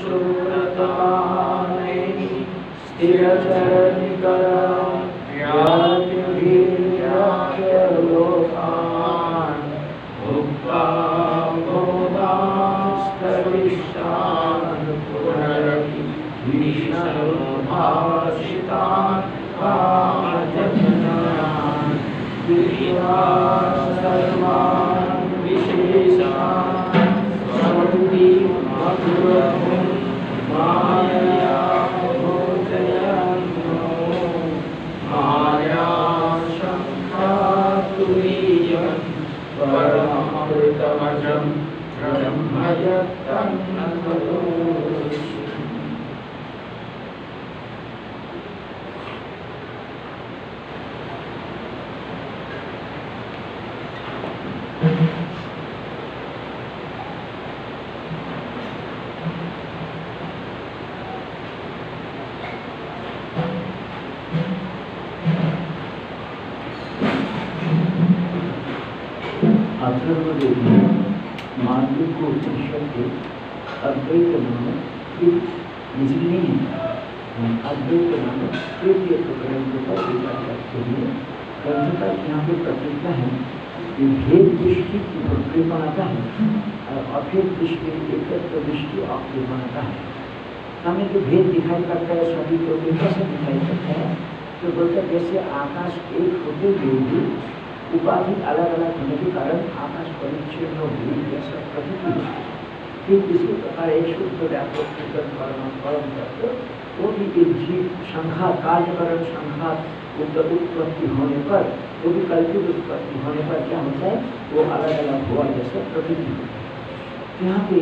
सुव्रतानि स्थिरचरणिकरं व्याधिभिर्याच लोकान् भुक्त्वा भोगास्तविष्टान् पुनरपि भीषणोभाषितान् Yeah. ईश्वर के अद्वैत नाम फिर निजी नहीं है। अद्वैत नाम तृतीय प्रकरण के ऊपर विचार करते हुए ग्रंथकार यहाँ पे प्रतिज्ञा है कि भेद दृष्टि की कृपणता है और अभेद दृष्टि एकत्र दृष्टि अकृपणता है। हमें जो भेद दिखाई पड़ता है, सभी को कैसे दिखाई पड़ता है तो बोलते जैसे आकाश एक होते हुए भी उपाधि अलग अलग होने के कारण आकाश परिच्छिन्न हुई जैसा प्रतीति ठीक इसी प्रकार एक शुद्ध व्यापक कीर्तन परम परम तत्व, वो भी एक जीव संघात कार्यकरण संघात उत्पत्ति होने पर, वो भी कल्पित उत्पत्ति होने पर क्या होता है? वो अलग अलग हुआ जैसा है यहाँ पे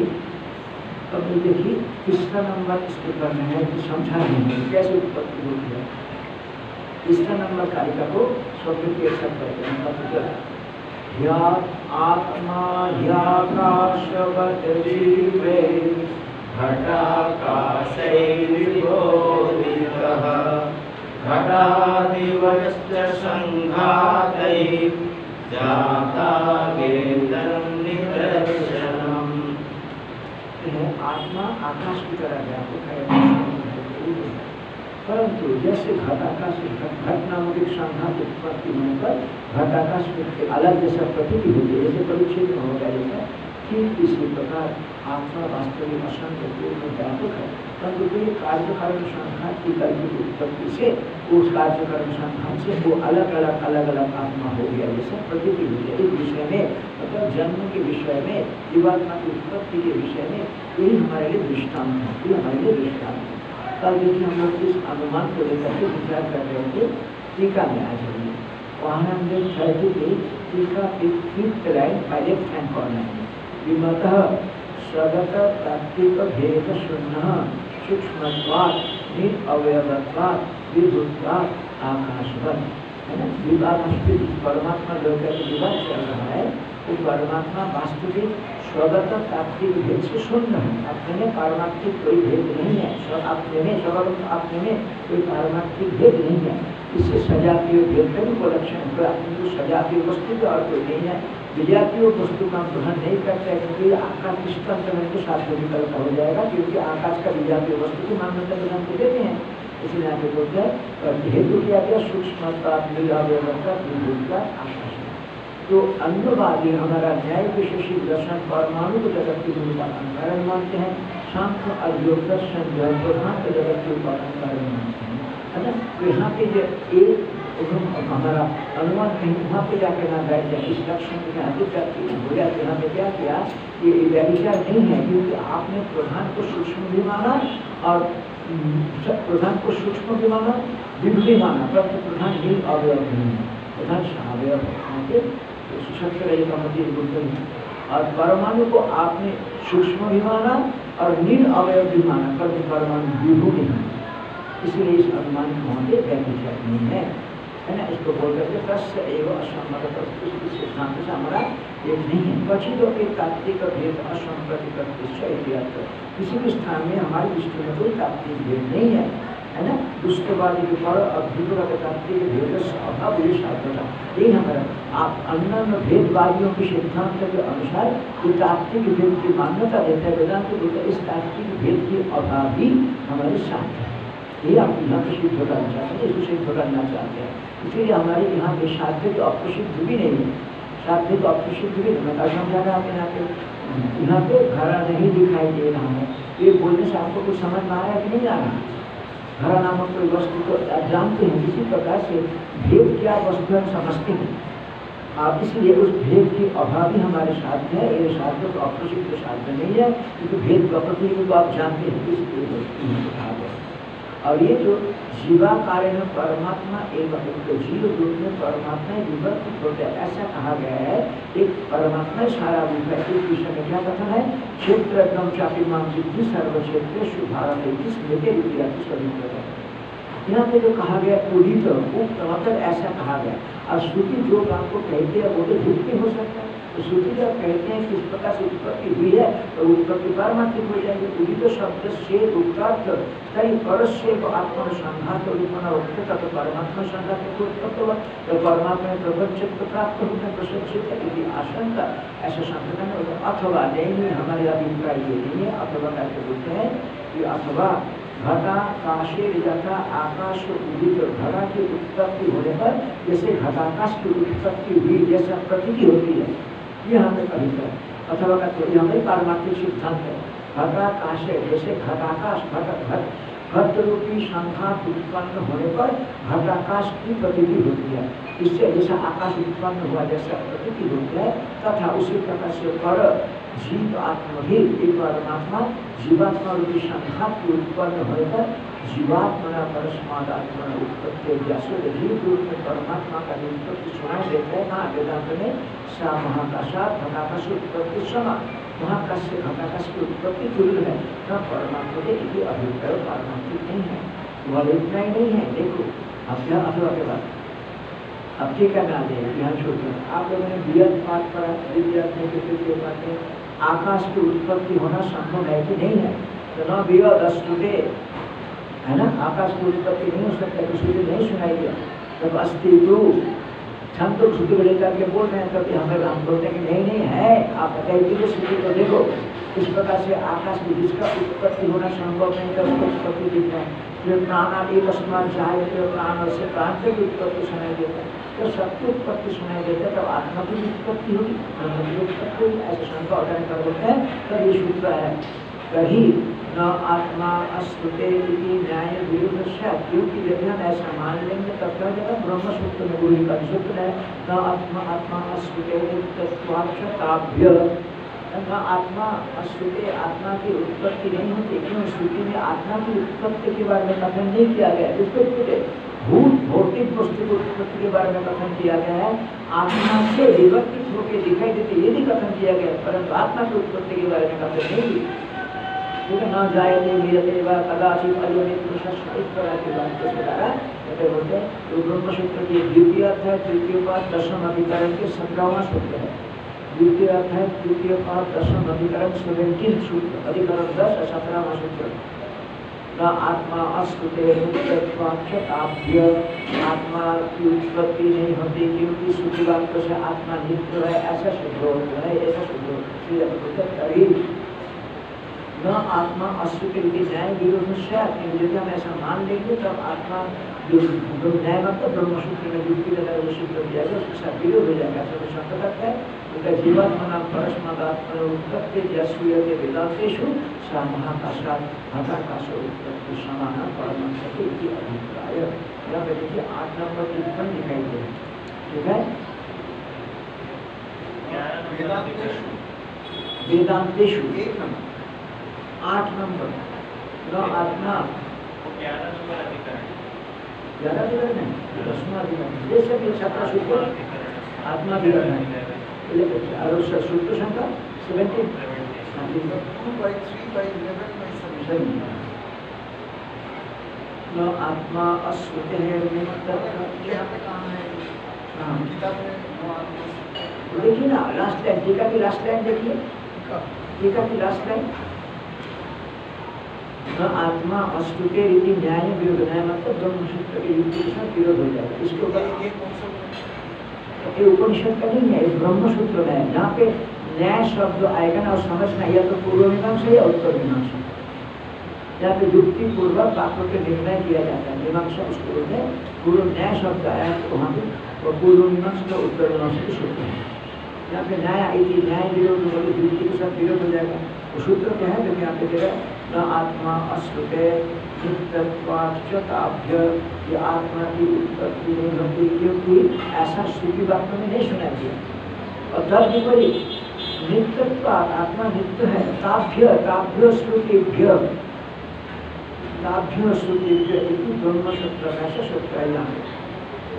अब ये देखिए किसका नंबर इसके करना है, कि समझा नहीं है, कैसे उत्पत्ति होती है। तीसरा नंबर कारिका को के सब करते हैं मतलब या आत्मा जीवे घटाकाशैर्विबोधितः घटादिवश्च सङ्घातैः जाता है आत्मा आकाश की तरह है परंतु जैसे घट आकाश घट नामक एक संघात उत्पत्ति होने पर घट आकाश में अलग जैसा प्रतीति होती है, जैसे परिच्छेद हो गया जैसा ठीक इसी प्रकार आत्मा वास्तविक असंख्य पूर्ण व्यापक है। परंतु फिर कार्यकारण संघात की कल्पित उत्पत्ति से, उस कार्यकारण संघात से वो अलग अलग अलग अलग आत्मा हो गया जैसा प्रतीति हो। गया इस विषय में मतलब जन्म के विषय में, जीवात्मा की उत्पत्ति के विषय में, यही हमारे लिए दृष्टांत है। ये हमारे लिए दृष्टांत है। कल देखिए हम लोग इस अनुमान को लेकर के विचार कर रहे थे टीका में आ जाइए वहाँ हम जब थर्टी थे टीका fifth line by left hand corner में विमत स्वगत तात्विक भेद शून्य, सूक्ष्मत्वात् निर अवयवत्वात् विभुत्वात् आकाशवत। है विभाग परमात्मा जो कहते विभाग चल रहा है। वो परमात्मा वास्तविक स्वगत तात्विक भेद से शून्य है। अपने में पारमार्थिक कोई भेद नहीं है। अपने में स्वगत अपने में कोई पारमार्थिक भेद नहीं है। इससे सजातीय भेद का भी कोई लक्षण है अपने सजातीय वस्तु का और कोई नहीं है। विजातीय वस्तु का ग्रहण नहीं करते हैं क्योंकि आकाश निष्ठन समय के साथ विकल्प हो जाएगा, क्योंकि आकाश का विजातीय वस्तु की मान्यता ग्रहण को देते हैं। इसलिए पे बोलते हैं हेतु किया गया सूक्ष्मता निर्व्यवस्था निर्भुलता आकाश तो अन्यवादी हमारा न्याय विशेषी दर्शन परमाणु जगत के उपादान कारण मानते हैं, सांख्य और योग दर्शन के जगत के उपादान कारण मानते हैं। है ना? तो यहाँ पे जो एक हमारा अनुमान कहीं वहाँ पे जाके ना बैठ जाए, इस लक्षण के यहाँ हो गया तो यहाँ पे क्या किया, ये विचार नहीं है, क्योंकि आपने प्रधान को सूक्ष्म भी माना और प्रधान को सूक्ष्म भी माना, दिव्य भी माना, परंतु प्रधान ही अवयव नहीं प्रधान अवयव सत्य का और परमाणु को आपने सूक्ष्म भी माना और नील अवयव भी माना, परंतु परमाणु विभू भी माना इसलिए इस अनुमान को वहाँ पे व्याख्या नहीं है। है ना? इसको बोल करके से हमारा नहीं है। किसी भी स्थान में हमारी दृष्टि में कोई तात्विक भेद नहीं है ना? दुष्टवादी के पर अद्भुत भेद अभाव आप अन्य भेदवादियों के सिद्धांत के अनुसार जो तात्विक भेद की मान्यता देता है, वेदांत देता इस तात्विक भेद के अभाव ही हमारे साथ है। ये आप यहाँ पे सिद्ध करना चाहते हैं इसको सिद्ध करना चाहते हैं। इसलिए हमारे यहाँ पे साध्य तो अप्रसिद्ध भी नहीं है। साध्य तो अप्रसिद्ध भी नहीं, मैं कल समझा रहा यहाँ पे। यहाँ पे घरा नहीं दिखाई दे रहा है। ये बोलने से आपको कुछ समझ में आ रहा है कि नहीं आ रहा? घरा नामक कोई वस्तु को आप जानते हैं, इसी प्रकार से भेद क्या वस्तु हम समझते हैं। आप इसलिए उस भेद की अभाव हमारे साथ है, ये साध्य तो अप्रसिद्ध साध्य नहीं है, क्योंकि भेद प्रकृति को आप जानते हैं इसलिए वस्तु कहा गया और ये जो जीवा कार्य में परमात्मा एक जीव रूप में परमात्मा विवर्तित होते हैं ऐसा कहा गया है, एक परमात्मा सारा इस विषय में क्या कथन है? क्षेत्र एकदम चापी माम जिद्धि सर्व क्षेत्र शुभारंभ स्मृति विद्यार्थी सभी प्रकार यहाँ पे जो कहा गया, उदित, उक्त मतलब ऐसा कहा गया। और श्रुति जो आपको कहते हैं, वो तो झूठ हो सकता है। तो श्रुति जब कहते हैं कि इस प्रकार से उत्पत्ति हुई है तो उत्पत्ति पारमार्थिक हो जाएगी उदित शब्द से उत्तरार्थ कई परस्य आत्मा संघात रूपना उठता तो परमात्मा संघात को उत्पत्त हुआ तो परमात्मा में प्रपंच प्राप्त होता प्रसंचित यदि आशंका, ऐसा संकटन होता। अथवा नहीं, हमारे अभिप्राय ये नहीं है, अथवा करके बोलते हैं कि अथवा घटा काशे यथा आकाश उदित, घटा की उत्पत्ति होने पर जैसे घटाकाश की उत्पत्ति हुई, जैसा प्रतीति होती है ये हमें कर अथवा कहते तो ये हमें पारमार्थिक सिद्धांत है घटाकाशे जैसे घटाकाश घट घट घट रूपी संख्या उत्पन्न होने पर घटाकाश की प्रतीति होती है इससे जैसा आकाश उत्पन्न हुआ जैसा प्रतीति होती है तथा उसी प्रकार से पर जीव आत्मा भी एक परमात्मा जीवात्मा रूपी की उत्पन्न होने पर जीवात्मा परस्माद आत्मा उत्पत्ति जीव रूप में परमात्मा का उत्पत्ति सुनाई देता है वेदांत में सा महाकाशात घटाकाश उत्पत्ति समा महाकाश से घटाकाश की उत्पत्ति तुल्य है न परमात्मा के ये अभिप्राय पारमार्थिक नहीं है वह ही नहीं है देखो अब क्या अथवा के बाद अब ठीक है मैं आ ध्यान छोड़ आप लोगों ने बी पाठ पढ़ा विद्यार्थी के तृतीय पाठ में आकाश की उत्पत्ति होना संभव है कि नहीं है? तो न बी टुडे है ना? आकाश की उत्पत्ति नहीं हो सकता किसी को नहीं सुनाई दिया। जब अस्तित्व हम तो छुट्टी को लेकर के बोल रहे हैं, तभी हमें हम बोलते हैं कि नहीं नहीं, है। आप बताइए तो स्थिति को देखो। इस प्रकार से आकाश की जिसका उत्पत्ति होना संभव नहीं, उसका उत्पत्ति दिख रहा है? फिर प्राण आदि अस्मान चाहे तो प्राण से प्राण से भी उत्पत्ति सुनाई देता है तो सबकी उत्पत्ति सुनाई देता है तब आत्मा की उत्पत्ति होगी ब्रह्म की उत्पत्ति होगी ऐसे शंका उठाने कर बोलते हैं तब ये सूत्र है कहीं न आत्मा अस्तुते न्याय विरुद्ध से क्योंकि यदि हम ऐसा मान लेंगे तब क्या जाएगा ब्रह्म सूत्र में गुरु का सूत्र है न आत्मा आत्मा अस्तुते तत्वाक्षताभ्य न आत्मा अस्तुते आत्मा की उत्पत्ति नहीं होती, क्यों? स्तुति में आत्मा की उत्पत्ति के बारे में कथन नहीं किया गया। पूरे भूत, भौतिक वस्तु की उत्पत्ति के बारे में कथन किया गया है। आत्मा से विवर्तित होकर दिखाई देती, ये कथन किया गया। परंतु आत्मा की उत्पत्ति के बारे में कथन नहीं न जायते वीरते व कदाचित पुरुष इस तरह की बात के द्वारा कहते बोलते हैं ब्रह्म सूत्र की द्वितीय है तृतीय पाठ दशम अधिकरण के सत्रहवा सूत्र है। द्वितीय अर्थ है तृतीय पाठ दशम अधिकरण सेवेंटीन सूत्र अधिकरण दस और सत्रहवा सूत्र न आत्मा अस्तुते मुक्तत्वाक्षताभ्य आत्मा की उत्पत्ति नहीं होती क्योंकि श्रुति वाक्य से आत्मा नित्य है, ऐसा सिद्ध होता है, ऐसा सिद्ध होता है। न आत्मा अस्वीकृति न्याय विरोध से यदि हम ऐसा मान लेंगे, तब आत्मा जो न्याय मतलब ब्रह्मसूत्र में युक्ति लगा वो सूत्र दिया गया उसके साथ विरोध हो जाएगा, ऐसा संकटक है? उनका जीवात्मा नाम परस्मात्मा उत्पत्ति जसूयते वेदांतेषु सा महाकाशात घटाकाश उत्पत्ति समान अभिप्राय। यहाँ पे देखिए आठ नंबर टिप्पण दिखाई दे ठीक है? वेदांतेषु एक नंबर। आठ नंबर। न। आत्मा ग्यारह विवरण है? दसवा विवरण ये सब छात्रा सूत्र आत्मा विवरण है। आत्मा अस्वत है देखिए ना लास्ट लाइन टीका की लास्ट लाइन देखिए। टीका की लास्ट लाइन न आत्मा अस्तुते रीति न्याय विरोध न्याय मतलब ब्रह्म सूत्र के युक्ति के साथ विरोध हो जाएगा। इसके ऊपर ये उपनिषद का नहीं है ये ब्रह्म सूत्र में है जहाँ पे न्याय शब्द आएगा ना और समझना या तो पूर्व मीमांसा या उत्तर मीमांसा जहाँ पे युक्ति पूर्वक बातों के निर्णय किया जाता है मीमांसा उसको बोलते हैं पूर्व न्याय शब्द आया तो वहाँ पे वो पूर्व मीमांसा तो उत्तर मीमांसा के सूत्र है यहाँ पे न्याय थी न्याय विरोध बोले युक्ति के साथ विरोध हो जाएगा सूत्र क्या है देखिए यहाँ पे देखा न आत्मा अश्रुते नित्यत्वाभ्य ये आत्मा की उत्पत्ति नहीं होती, क्योंकि ऐसा श्रुति वाक्य में नहीं सुना गया और तब विपरीत नित्यत्व आत्मा नित्य है, ताभ्य ताभ्य श्रुतिभ्य ताभ्य श्रुतिभ्य इति ब्रह्मसूत्र में ऐसा सूत्र है यहाँ।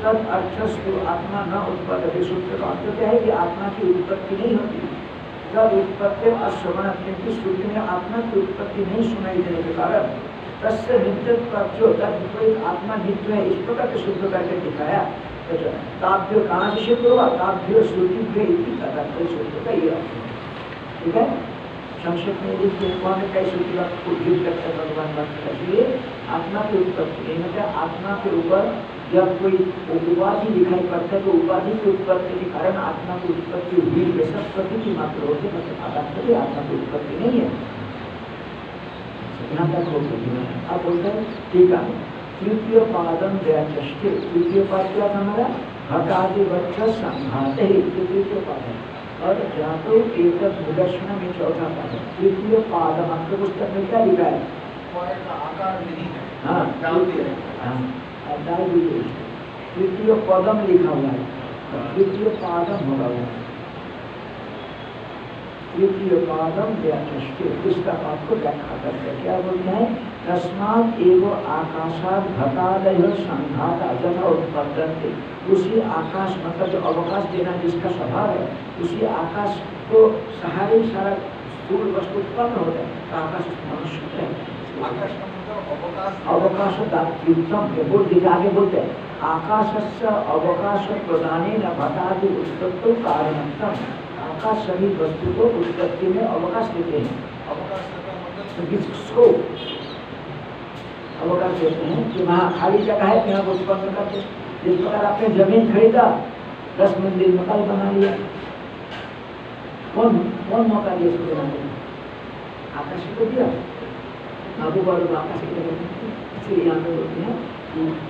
तद अर्थस्तु आत्मा न उत्पत्ति सूत्र का अर्थ क्या है कि आत्मा की उत्पत्ति नहीं होती तद उत्पत्ति अश्रवण क्योंकि श्रुति में आत्मा की उत्पत्ति नहीं सुनाई देने के कारण तस्य नित्यत्व जो तद विपरीत आत्मा नित्य है इस प्रकार के शुद्ध करके दिखाया अच्छा, कहाँ से सिद्ध हुआ? सूत्र का ये है। ठीक है? संक्षिप्त में कई श्रुति को हैं भगवान भक्त इसलिए आत्मा की उत्पत्ति मतलब आत्मा के ऊपर जब कोई उपाधि दिखाई पड़ता है तो उपाधि की उत्पत्ति के कारण आत्मा की उत्पत्ति हुई मात्र होते मतलब आत्मा की उत्पत्ति नहीं है। यहाँ तक हो गई आप बोलते हैं ठीक है। तृतीय पादम व्याचष्टे तृतीय पाद क्या था हमारा? घटादि वक्ष संघाते ही तृतीय पाद है। और जातो एक निदर्शन में चौथा पाद है। तृतीय पाद आपके पुस्तक में क्या लिखा है। आकार नहीं है। हाँ। है। हाँ, तृतीय पदम लिखा हुआ है। तृतीय पादम होगा वो। तृतीय पादम व्याचष्टे पुस्तक आपको व्याख्या करते हैं क्या बोलते हैं? तस्मात एवं आकाशात घटादय संघात जथा उत्पद्यन्ते। उसी आकाश मतलब जो अवकाश देना जिसका स्वभाव है उसी आकाश को सहारे सारा स्थूल वस्तु उत्पन्न हो जाए तो आकाश मनुष्य है। आकाश मतलब अवकाश। बोल दिखा आगे बोलते हैं। आकाशस्य अवकाश प्रदाने घटादि उत्पत्ति कारणतम आकाश सभी वस्तु को उत्पत्ति में अवकाश देते हैं। अवकाश मतलब तो किसको अवकाश देते हैं कि वहाँ खाली जगह है कि यहाँ को उत्पन्न करते जिस प्रकार आपने ज़मीन खरीदा दस मंदिर मकान बना लिया कौन कौन मौका दिया इसको बनाने का आकाश को दिया। बाबू आकाश की इसलिए यहाँ पे बोलते हैं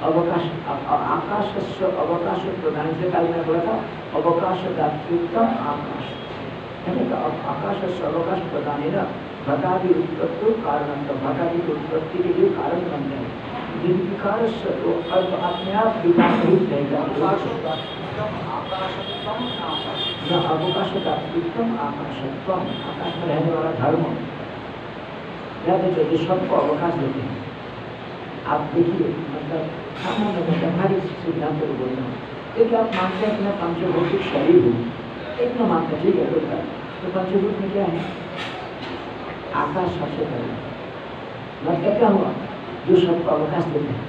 अवकाश आकाश अवकाश प्रदान से कल मैं बोला था, अवकाश दात्युक्तम आकाश। कि अब आकाश से अवकाश प्रदान है ना घटादि उत्पत्ति कारण घटादि की उत्पत्ति के लिए कारण बन जाए निर्विकार वो अर्थ अपने आप विकार रहित रहेगा न अवकाश दात्विकम आकाशत्वम। आकाश में रहने वाला धर्म। याद है ये सबको अवकाश देते हैं। आप देखिए हमारी सिद्धांत को बोल रहा आप मानते हैं कि मैं शरीर हूँ इतना मानते ठीक है बात तो पंचभूत में क्या है? आकाश सबसे पहले मतलब क्या हुआ जो सबको अवकाश देते हैं।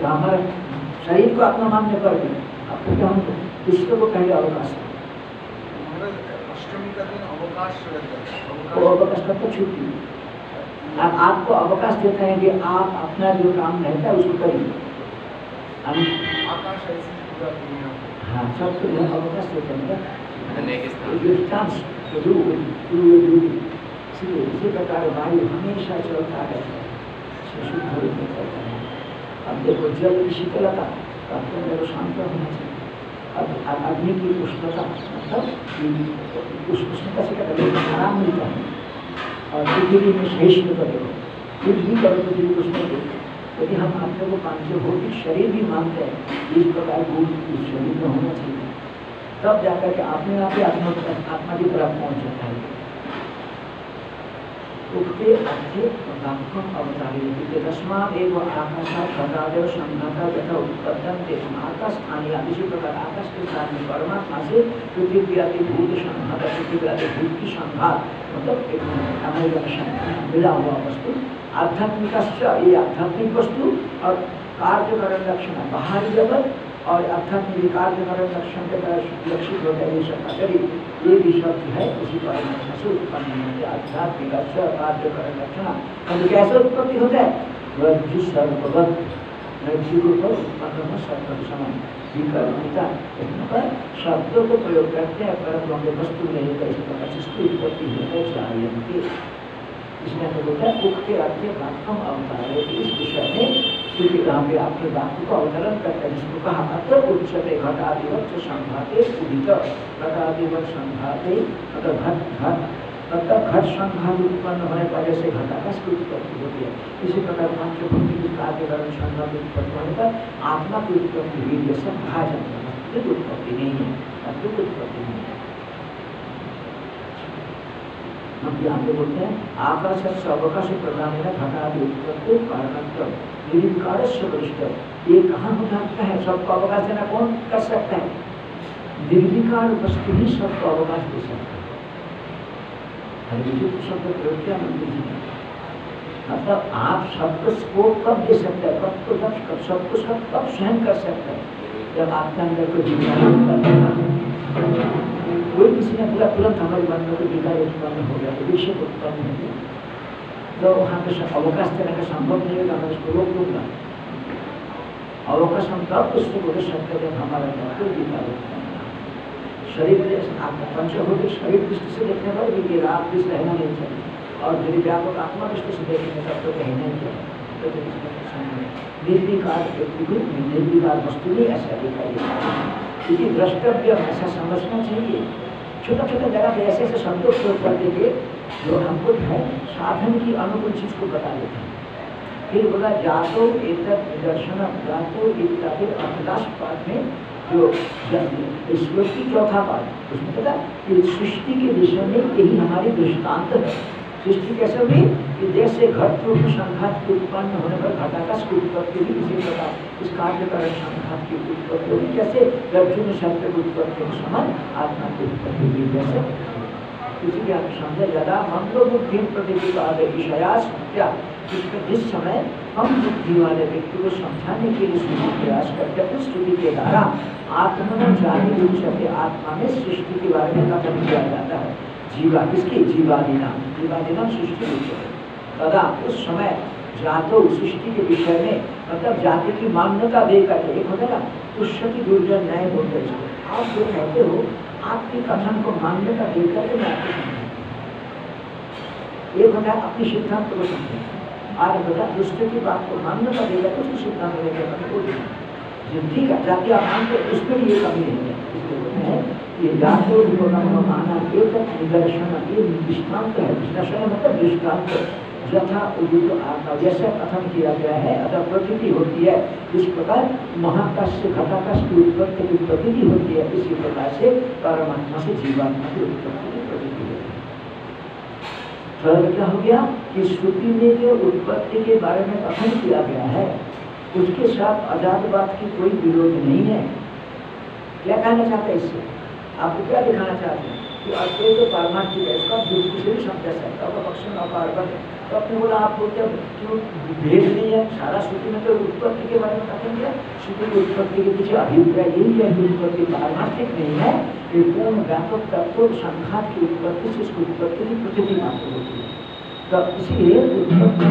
तो हमारे शरीर को अपना मानने पर भी आपको क्या होंगे विश्व को पहले अवकाश अवकाश अवकाश का तो छुट्टी। अब आपको अवकाश देता है कि आप अपना जो काम रहता है उसको करिए। हम आकाश ऐसी पूरा दुनिया को हाँ सबको जो अवकाश देते हैं तो. इसलिए इसी प्रकार वायु हमेशा चलता रहता है। में चलता है। अब देखो जल की शीतलता तो आपके अंदर वो शांत होना चाहिए। अब अग्नि की उष्णता मतलब उस उष्णता से क्या आराम मिलता है। और पृथ्वी में करो कुछ भी करो को उसमें यदि हम अपने को पंचभौतिक शरीर भी मानते हैं इस प्रकार गुण इस शरीर में होना चाहिए। तब जाकर के अपने आप ही आत्मा आत्मा की तरफ़ पहुँच जाता है। उक्ते अर्थे वाक्यम अवतारित तस्मात् एव आकाशात् घटादेव संघाता तथा उत्पद्यन्ते आकाश स्थानीय इसी प्रकार। आकाश के स्थान में परमात्मा से पृथ्वी आदि भूत संघात पृथ्वी आदि भूत की संघात मतलब एक अमेरिका मिला हुआ वस्तु। आध्यात्मिक ये आध्यात्मिक वस्तु और कार्यकरण लक्षण बाहरी जगत और अर्थात कार्य कारण लक्षण के द्वारा लक्षित होता है, ये सब ये भी शब्द है, उसी पर से उत्पन्न होते आध्यात्मिक अच्छा कार्य करण लक्षण अब कैसे उत्पत्ति होता है? रज्जु सर्ववत रज्जु के उत्पन्न हो सर्व समान विकल्पिता पर शब्दों को प्रयोग करते हैं, परंतु हमें वस्तु नहीं होता इस प्रकार से इसकी उत्पत्ति होता है चाहिए इसमें हमें है उक्ति अर्थ वाक्यम अवतार इस विषय में क्योंकि यहाँ पे आपके वाक्य को अवतरण करते हैं, जिसको कहा अत्र उच्चते घटादिवत संघाते उदित घटादिवत संघाते मतलब घट घट मतलब घट संघात उत्पन्न होने पर जैसे घटाकाश की उत्पत्ति होती है। इसी प्रकार पंचभूति की कार्यकरण संघात उत्पन्न होने पर आत्मा की उत्पत्ति हुई, जैसे वास्तविक उत्पत्ति नहीं है उत्पत्ति नहीं है। हम बोलते हैं आकाश अवकाश प्रदान है घटादि उत्पत्ति कारणत्व निर्विकार वरिष्ठ ये कहाँ हो जाता है? सबको अवकाश देना कौन कर सकता है? निर्विकार वस्तु ही सबको अवकाश दे सकता है। हर विद्युत शब्द प्रयोग किया मंदिर जी ने। मतलब आप सबको को कब दे सकते हैं? कब को जब कब सब कब सहन कर सकते हैं। जब आपके अंदर कोई ज़िम्मेदारी उत्पन्न होगा कोई किसी ने बोला, तुरंत हमारे में कोई विकार उत्पन्न हो गया तो विषय उत्पन्न हो गया तो वहाँ पे अवकाश देने का संभव नहीं होगा मैं उसको रोक दूँगा अवकाश हम तब उसको बोले सकते जब हमारे कोई विकार उत्पन्न। शरीर जैसे आपका पंचभूतिक शरीर दृष्टि से देखने पर भी ये राग दृष्टि रहना नहीं चाहिए और यदि व्यापक आत्मा दृष्टि से देखेंगे तब तो कहना ही चाहिए तो। निर्विकार को निर्विकार वस्तु भी ऐसा दिखाई देता है क्योंकि द्रष्टव्य ऐसा समझना चाहिए। छोटा छोटा जगह पे ऐसे ऐसे शब्दों प्रयोग कर देंगे जो हमको है साधन की अनुकूल चीज़ को बता देते हैं। फिर बोला, जातो एक निदर्शन जातो इत्यादि अभिलाष पाठ में जो श्लोक की चौथा पाठ, उसमें पता कि सृष्टि के विषय में यही हमारी दृष्टांत है। सृष्टि कैसे हुई कि जैसे घट रूप संघात के उत्पन्न होने पर घटाकाश की उत्पत्ति हुई इसी प्रकार इस कार्य कारण संघात की उत्पत्ति हुई जैसे रज्जु में शब्द की उत्पत्ति के समान आत्मा की उत्पत्ति हुई जैसे इसलिए आप समझे ज़्यादा सत्या जिसमें जिस समय हम बुद्धि वाले व्यक्ति को समझाने के लिए प्रयास करते हैं उस के द्वारा आत्मा आत्मा में सृष्टि के बारे में कथन किया जाता है जीवा, किसकी? जीवादिना। जीवादिना सृष्टि विषय तदा उस समय जातो सृष्टि के विषय में मतलब जाति की मान्यता दे करके, एक होता ना, पुष्यति दुर्जन न्याय बोलते हैं आप जो कहते हो, आपके कथन को मान्यता दे करके मैं आपको समझाऊं एक होता है, अपनी सिद्धांत को समझें और बता दूसरे की बात को मान्यता देगा तो उसको सिद्धांत लेकर कभी कोई जो ठीक है जाति आप मानते उसमें भी ये कमी नहीं है इसलिए बोलते हैं कि जातो विपगम माना एक निदर्शन ये दृष्टांत है निदर्शन मतलब दृष्टांत यथा उदित आत्मा, जैसा कथन किया गया है, अतः प्रकृति होती है। इस प्रकार महाकाश से घटाकाश की उत्पत्ति की प्रकृति होती है। इसी प्रकार से परमात्मा से जीवात्मा की उत्पत्ति की प्रकृति होती है। क्या हो गया कि श्रुति में जो उत्पत्ति के बारे में कथन किया गया है, उसके साथ अजातवाद की कोई विरोध नहीं है। क्या कहना चाहते हैं इससे? आपको क्या दिखाना चाहते हैं? कि अद्वैत तो पारमार्थिक है, इसका दुर्ग से भी सकता है पक्ष में अपार्वत है। तो आपने बोला आपको क्या क्यों भेद नहीं है? सारा श्रुति में तो उत्पत्ति के बारे में कथन किया। श्रुति की उत्पत्ति के पीछे अभिप्राय यही है कि उत्पत्ति पारमार्थिक नहीं है। ये पूर्ण व्यापक तत्व संघात की उत्पत्ति से इसकी उत्पत्ति की प्रकृति मात्र होती है। तो इसीलिए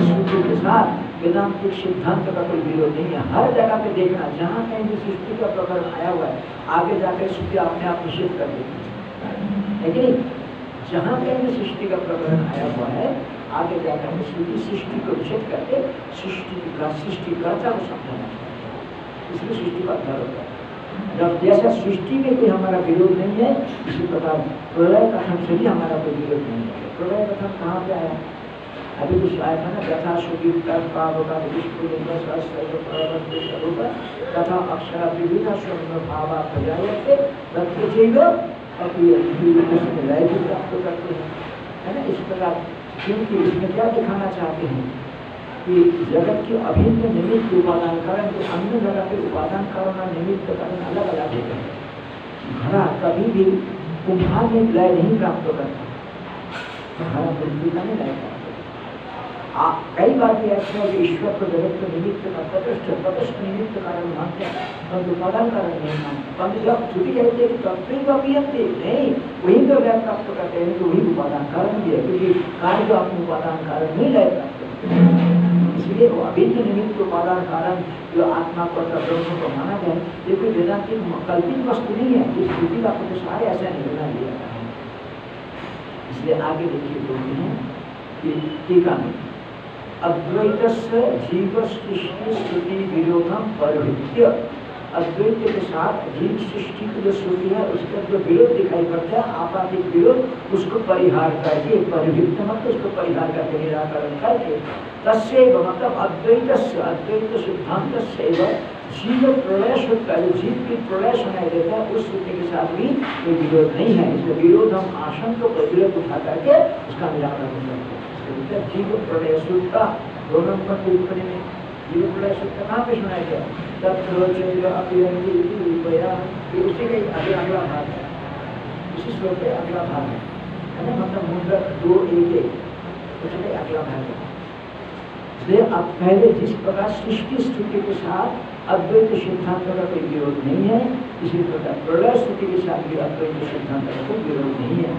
श्रुति के साथ वेदांतिक सिद्धांत का कोई विरोध नहीं है। हर जगह पे देखना, जहाँ कहीं भी सृष्टि का प्रकरण आया हुआ है, आगे जाकर श्रुति अपने आप निषेध कर देती है। कि नहीं? जहाँ कहीं भी सृष्टि का प्रकरण आया हुआ है, आगे जाकर श्रुति सृष्टि को निषेध करके सृष्टि का सृष्टिकर्ता को समझाना चाहते हैं। इसलिए सृष्टि का अध्ययन होता है। जब जैसा सृष्टि में कोई हमारा विरोध नहीं है, इसी प्रकार प्रलय कथन से भी हमारा कोई विरोध नहीं है। प्रलय कथन कहाँ पे आया? अभी कुछ आया था ना यथा सुदीप तत्पावका विष्णुलिंग स्वरूप तथा अक्षरा विविध स्वर्ण भावा प्रजायते अपनी लय भी प्राप्त करते हैं। है ना? इस प्रकार क्योंकि इसमें क्या दिखाना चाहते हैं? कि जगत के अभिन्न निमित्त उपादान कारण जो अन्य जगह के उपादान कारण और निमित्त कारण अलग अलग होते हैं। घड़ा कभी भी कुंभार में लय नहीं प्राप्त करता। घड़ा मृत्यु का नहीं लय प्राप्त आ, कई बार भी ऐसा है कि ईश्वर को जगत को निमित्त का तटस्थ तटस्थ निमित्त कारण मानते हैं। परंतु उपादान कारण नहीं मानते। परंतु जब छुट्टी कहते हैं कि तत्व का पियंते नहीं वही तो लय प्राप्त करते हैं तो वही उपादान कारण भी है क्योंकि कार्य तो अपने उपादान कारण नहीं लय प्राप्त इसलिए वो अभिन्न निमित्त उपादान कारण जो आत्मा को ब्रह्म को माना गया ये कोई वेदांतिक कल्पित वस्तु नहीं है। इस स्थिति का प्रतिसार ऐसा निर्णय लिया है। इसलिए आगे देखिए बोलते हैं। कि टीका में अद्वैत जीव सृष्टि श्रुति विरोधम परभित्य अद्वैत के साथ जीव सृष्टि की जो श्रुति है, उसका जो विरोध दिखाई पड़ता है, आपातिक विरोध, उसको परिहार करके परिभिक्त मतलब उसको परिहार करके, निराकरण करके तस्व मतलब अद्वैत अद्वैत सिद्धांत जीव प्रलय जीव की प्रलय सुनाई देता है, उस श्रुति के साथ भी कोई विरोध नहीं है। इसलिए विरोध हम आशंक को विरोध उठा करके उसका निराकरण करते हैं मतलब पहले जिस प्रकार सृष्टि स्थिति के साथ अद्वैत सिद्धांत का कोई विरोध नहीं है, इसी प्रकार प्रलय स्थिति के साथ भी अद्वैत सिद्धांत का कोई विरोध नहीं है।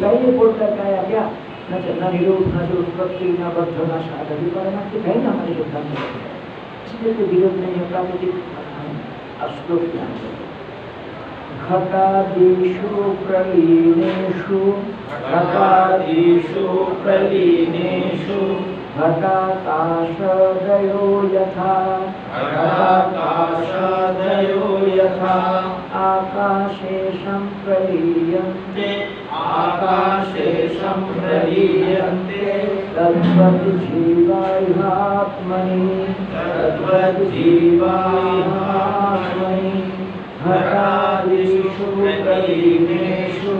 पहले बोलता क्या? न न निरोध न जो उत्पत्ति न बद्ध न साधन परमात्म है ना हमारे सिद्धांत में। इसलिए कोई विरोध नहीं है प्राकृतिक अब श्लोक ध्यान घटादिषु प्रलीनेषु घटादिषु प्रलीनेषु घटाकाशदयो यथा घटाकाशादयो यथा, आकाशे सम्प्रलीयन्ते आकाशे सम्प्रलीयन्ते तद्वत् जीवाह्मात्मनि तद्वज्जीवात्मनि घटादिषु प्रलीनेषु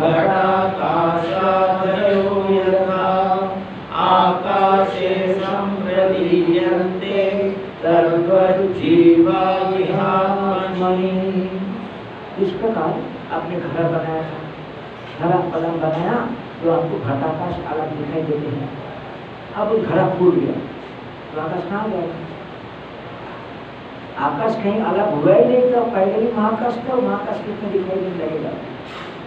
घटाकाशादयो यथा। आकाशे सम्प्रलीयन्ते तद्वज्जीवात्मनि इस प्रकार आपने घर बनाया था। घर पलंग बनाया तो आपको घटाकाश अलग दिखाई देते हैं। अब घर फूट गया तो आकाश कहाँ गया? आकाश कहीं अलग हुआ ही नहीं था पहले भी महाकाश था और महाकाश कितने दिखाई देने लगेगा?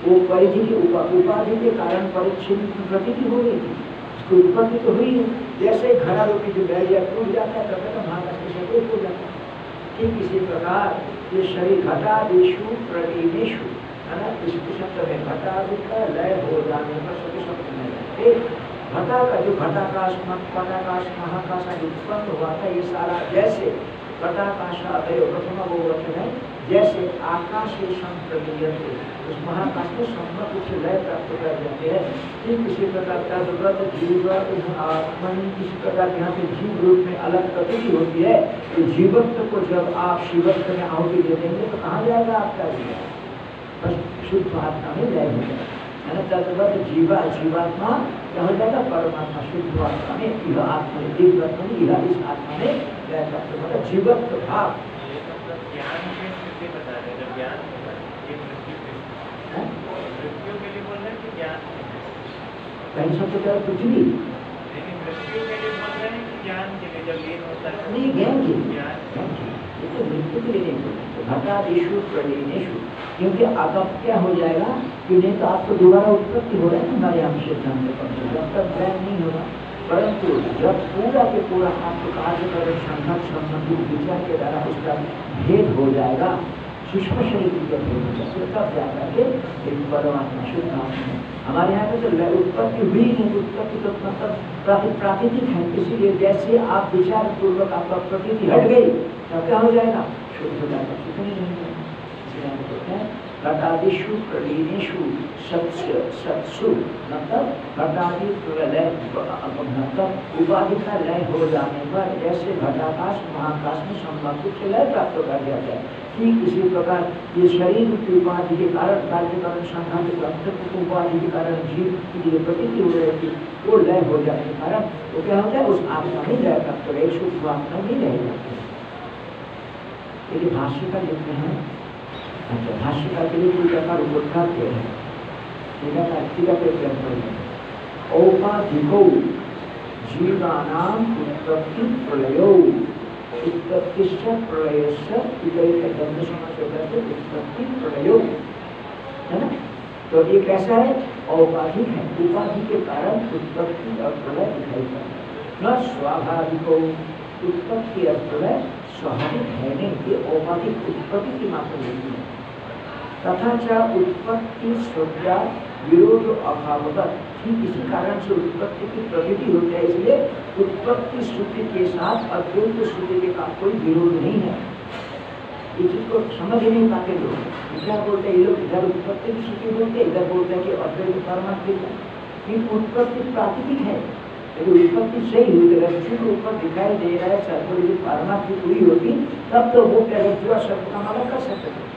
वो परिधि की उपा, उपाधि के कारण परिच्छिन्न की प्रतीति हो गई थी। उसकी उत्पत्ति तो हुई नहीं जैसे ही घड़ा रूपी जो बैरिया टूट जाता है, तब तक महाकाश के सब टूट जाता है। ठीक इसी प्रकार, ये शरीर घटादिशु प्रलीनेशु घटा का जो घटाकाश मत पटाकाश महाकाश उत्पन्न हुआ था ये सारा जैसे घटाकाश प्रथम वो वचन है जैसे आकाश संप्रलीयते उस महाकाश में लय प्राप्त कर जाते हैं। ठीक प्रकार का जीव प्रकार यहाँ पे जीव रूप में अलग प्रतीति होती है। तो जीवत्व को जब आप शिवत्व में आहुति दे देंगे तो कहाँ जाएगा आपका जीवन? बस शुद्ध आत्मा में लय हो। है ना जीवा जीवात्मा क्या हो जाएगा परमात्मा शुद्ध आत्मा में यह आत्मा दिव्य आत्मा में यह इस आत्मा में लय प्राप्त मतलब जीवत्व भाव? कहीं सब तो कुछ भी। लेकिन के लिए बोल रहे कि ज्ञान के लिए जब लीन होता है। नहीं ज्ञान के लिए। ज्ञान। के तो बोलते प्रलीनेशु क्योंकि अब क्या हो जाएगा कि नहीं तो आपको दोबारा उत्पत्ति हो रहा है हमारे यहाँ सिद्धांत में से जब तक ज्ञान नहीं होगा, परंतु जब पूरा के पूरा आपको कार्य कर संघर्ष संबंधित विचार के द्वारा उसका भेद हो जाएगा सूक्ष्म शरीर की हो तब जा करके एक परमात्मा शुद्ध आत्मा हमारे यहाँ पे तो उत्पत्ति हुई है उत्पत्ति तो मतलब प्राकृतिक है इसीलिए जैसे आप विचार पूर्वक आपका प्रकृति हट गई तब क्या हो जाएगा शुद्ध हो जाएगा शुद्ध नहीं कहते हैं घटादिषु प्रलीनेषु सत्स्य, सत्सु मतलब घटादि प्रलय मतलब उपाधि का लय हो जाने पर जैसे घटाकाश महाकाश में संबंधित से लय प्राप्त कर दिया जाए ठीक इसी प्रकार ये शरीर की उपाधि के कारण कार्य कारण संघात की उपाधि के कारण, जीव की जो प्रकृति हो रही थी वो लय हो जाने के कारण वो क्या हो जाए, उस आत्मा में लय प्राप्त हो गए शुद्ध आत्मा नहीं रह जाती यदि भाष्य का लिखते हैं। लिए टीकाकार उपोद्घात किए हैं? टीकाकार टीका पे क्या है। उत्पत्ति समाज होता है है ना? तो ये कैसा है? औपाधिक है। उपाधि के कारण उत्पत्ति और प्रलय दिखाई पड़ता है। न स्वाभाविक। उत्पत्ति और प्रलय स्वाभाविक है नहीं। ये औपाधिक उत्पत्ति की मात्र नहीं है। तथा च उत्पत्ति श्रद्धा, विरोध अभावगत ठीक इसी कारण से उत्पत्ति की प्रवृत्ति होती है। इसलिए उत्पत्ति श्रुति के साथ अद्वैत श्रुति के का कोई विरोध नहीं है। ये चीज़ को समझ नहीं पाते लोग। इधर बोलते हैं, ये लोग इधर उत्पत्ति की श्रुति बोलते हैं, इधर बोलते हैं कि अद्वैत परमात्मा है। ये उत्पत्ति प्राकृतिक है। यदि उत्पत्ति सही हुई तो रज्जु के ऊपर दिखाई दे रहा है सर्व यदि पारमार्थिक हुई होती तब तो वो रज्जु और सर्व का माला कर सकते थे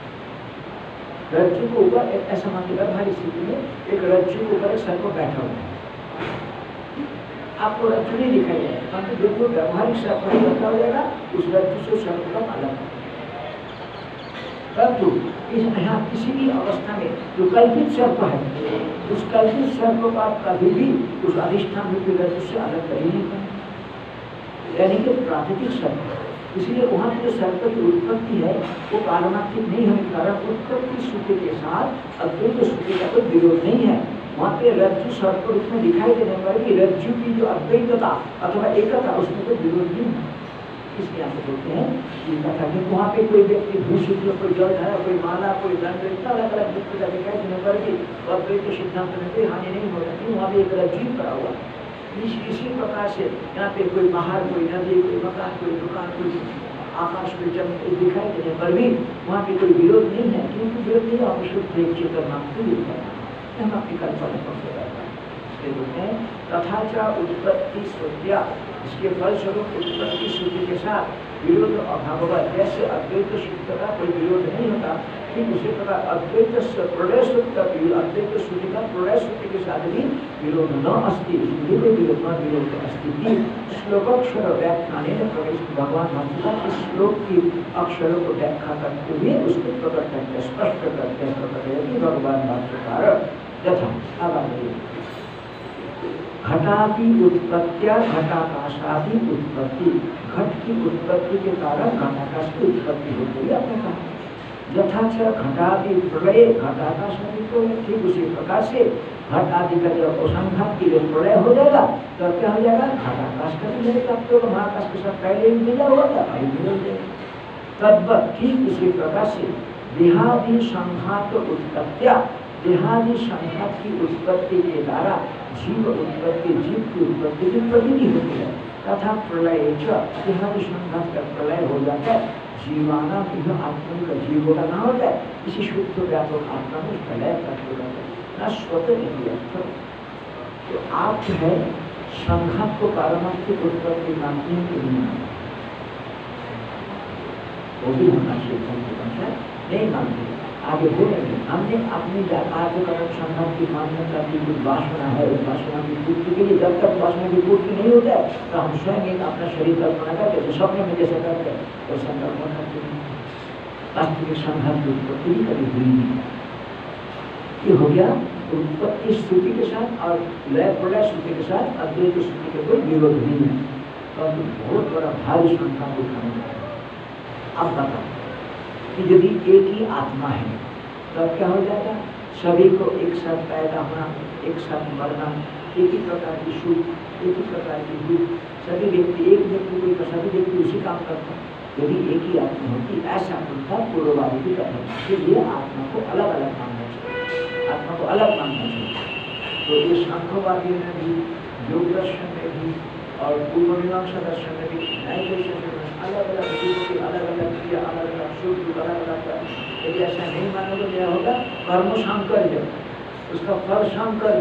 रज्जु के ऊपर एक ऐसा मान लीजिए हमारी स्थिति में एक रज्जु के ऊपर एक सर्प बैठा हुआ है। आपको रज्जु नहीं दिखाई जाएगा परंतु जो कोई व्यवहारिक सर्प बता हो जाएगा उस रज्जु से सर्प का पालन परंतु इस यहाँ किसी भी अवस्था में जो कल्पित सर्प है, उस कल्पित सर्प को आप कभी भी उस अधिष्ठान रूपी रज्जु से अलग कर ही नहीं पाए यानी कि प्राकृतिक सर्प इसलिए वहाँ की जो सर्प की उत्पत्ति है, वो पारमार्थिक नहीं होने के कारण उत्पत्ति श्रुति के साथ अद्वैत श्रुति का कोई विरोध नहीं है। वहाँ पे रज्जु सर्प रूप में दिखाई देने पर कि रज्जु की जो अद्वैतता अथवा एकता, उसमें कोई विरोध नहीं है। इसलिए बोलते हैं कि कथा कि वहाँ पे कोई व्यक्ति भूषित कोई जल धारा कोई माला, कोई दंड, इतना अलग अलग व्यक्ति का दिखाई देने पर भी अद्वैत सिद्धांत में कोई हानि नहीं हो जाती वहाँ पे एक रज्जु पड़ा हुआ इस इसी प्रकार से यहाँ पे कोई बाहर, कोई नदी, कोई मकान, कोई दुकान, कोई आकाश कोई ज़मीन दिखाई देने पर भी वहाँ पे कोई विरोध नहीं है। क्योंकि विरोध नहीं हम शुद्ध एक चेतन को हम अपनी कल्पना रहते हैं। तथा च उत्पत्ति श्रुतिया इसके फलस्वरूप उत्पत्ति श्रुति के साथ विरोध अभाव जैसे अद्वैत शुद्ध का कोई विरोध नहीं होता। ठीक उसी प्रकार अद्वैत प्रलय श्रुति का अद्वैत श्रुति का प्रलय श्रुति के साथ भी विरोध न अस्ति, इसलिए कोई विरोध न, विरोध अस्ति। श्लोकाक्षर व्याख्यान प्रवेश भगवान भक्तुका इस श्लोक की अक्षरों को व्याख्या करते हुए उसको प्रकट करते स्पष्ट करते हैं, प्रकट है कि भगवान भाष्यकार यथा। घटापि उत्पत्तिया घटाकाशादि उत्पत्ति। घट की उत्पत्ति के कारण घटाकाश की उत्पत्ति होती है आपने कहा। यथा घटादि प्रलय घटाकाश में तो ठीक उसी प्रकार से घट आदि का जब असंघात की जब प्रलय हो जाएगा तो क्या हो जाएगा? घटाकाश का भी मिलेगा तो महाकाश के साथ पहले भी मिला हुआ था अभी मिल जाएगा तद्वत ठीक इसी प्रकार से देहादि संघात उत्पत्तिया, देहादि संघात की उत्पत्ति के द्वारा जीव उत्पत्ति, जीव की उत्पत्ति की प्रतीति होती है। तथा प्रलय देहादि संघात का प्रलय हो जाता है। जीवाना की जो आत्मा का जीव होगा ना होता है इसी शुद्ध व्यापक आत्मा में प्रलय प्राप्त हो जाता है। न स्वतः नहीं तो आप जो है, संघात को पारमार्थिक उत्पत्ति मानते हैं कि नहीं मानते वो भी होना चाहिए नहीं मानते। आगे बोलेंगे हमने अपनी संघात की मान्यता की कुछ वासना है, उस वासना की पूर्ति के लिए जब तक वासना की पूर्ति नहीं होता है तो हम स्वयं एक अपना शरीर कल्पना करते तो सपने में जैसे करते हैं वैसा कल्पना करते हैं। वास्तविक संघात की उत्पत्ति कभी हुई नहीं ये हो गया उत्पत्ति स्तुति के साथ और लय प्रलय स्तुति के साथ अद्वैत स्तुति के कोई विरोध नहीं है। तो बहुत बड़ा भारी संख्या उठाने अब बताओ। कि यदि एक ही आत्मा है, तब क्या हो जाएगा सभी को एक साथ पैदा होना, एक साथ मरना, एक ही प्रकार की सुख, एक ही प्रकार की दुख। सभी व्यक्ति एक व्यक्ति कोई तो सभी व्यक्ति उसी काम करता यदि एक ही आत्मा होती, ऐसा उनका पूर्ववादी की कथन इसलिए आत्मा को अलग अलग मानना चाहिए। आत्मा को अलग मानना चाहिए। तो ये सांख्यवादियों में भी योग दर्शन में भी, और पूर्व मीमांसा दर्शन में भी न्याय दर्शन में अलग अलग जीवों की अलग अलग क्रिया अलग अलग शुद्ध अलग अलग यदि ऐसा नहीं मानोगे तो क्या होगा? कर्म शंकर उसका फल शंकर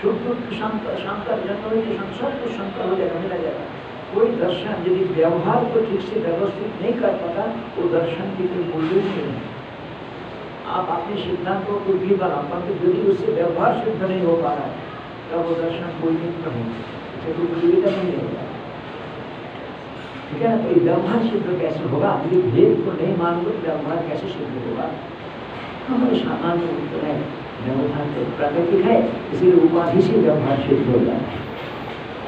शुद्ध शंकर शंकर जनरली संसार को शंकर हो जाएगा, मिला जाएगा। कोई दर्शन यदि व्यवहार को ठीक से व्यवस्थित नहीं कर पाता वो दर्शन की कोई मूल्य नहीं है। आप अपने सिद्धांतों को भी बना परंतु यदि उससे व्यवहार सिद्ध नहीं हो पा रहा है, तब वो दर्शन कोई नहीं होगा उसे कोई नहीं होगा है ना तो व्यवहार सिद्ध कैसे होगा? यदि भेद को नहीं मानोगे तो व्यवहार कैसे सिद्ध होगा? हमारे सामान्य उत्तर है व्यवहार तो प्राकृतिक है, इसीलिए उपाधि से व्यवहार सिद्ध हो जाता है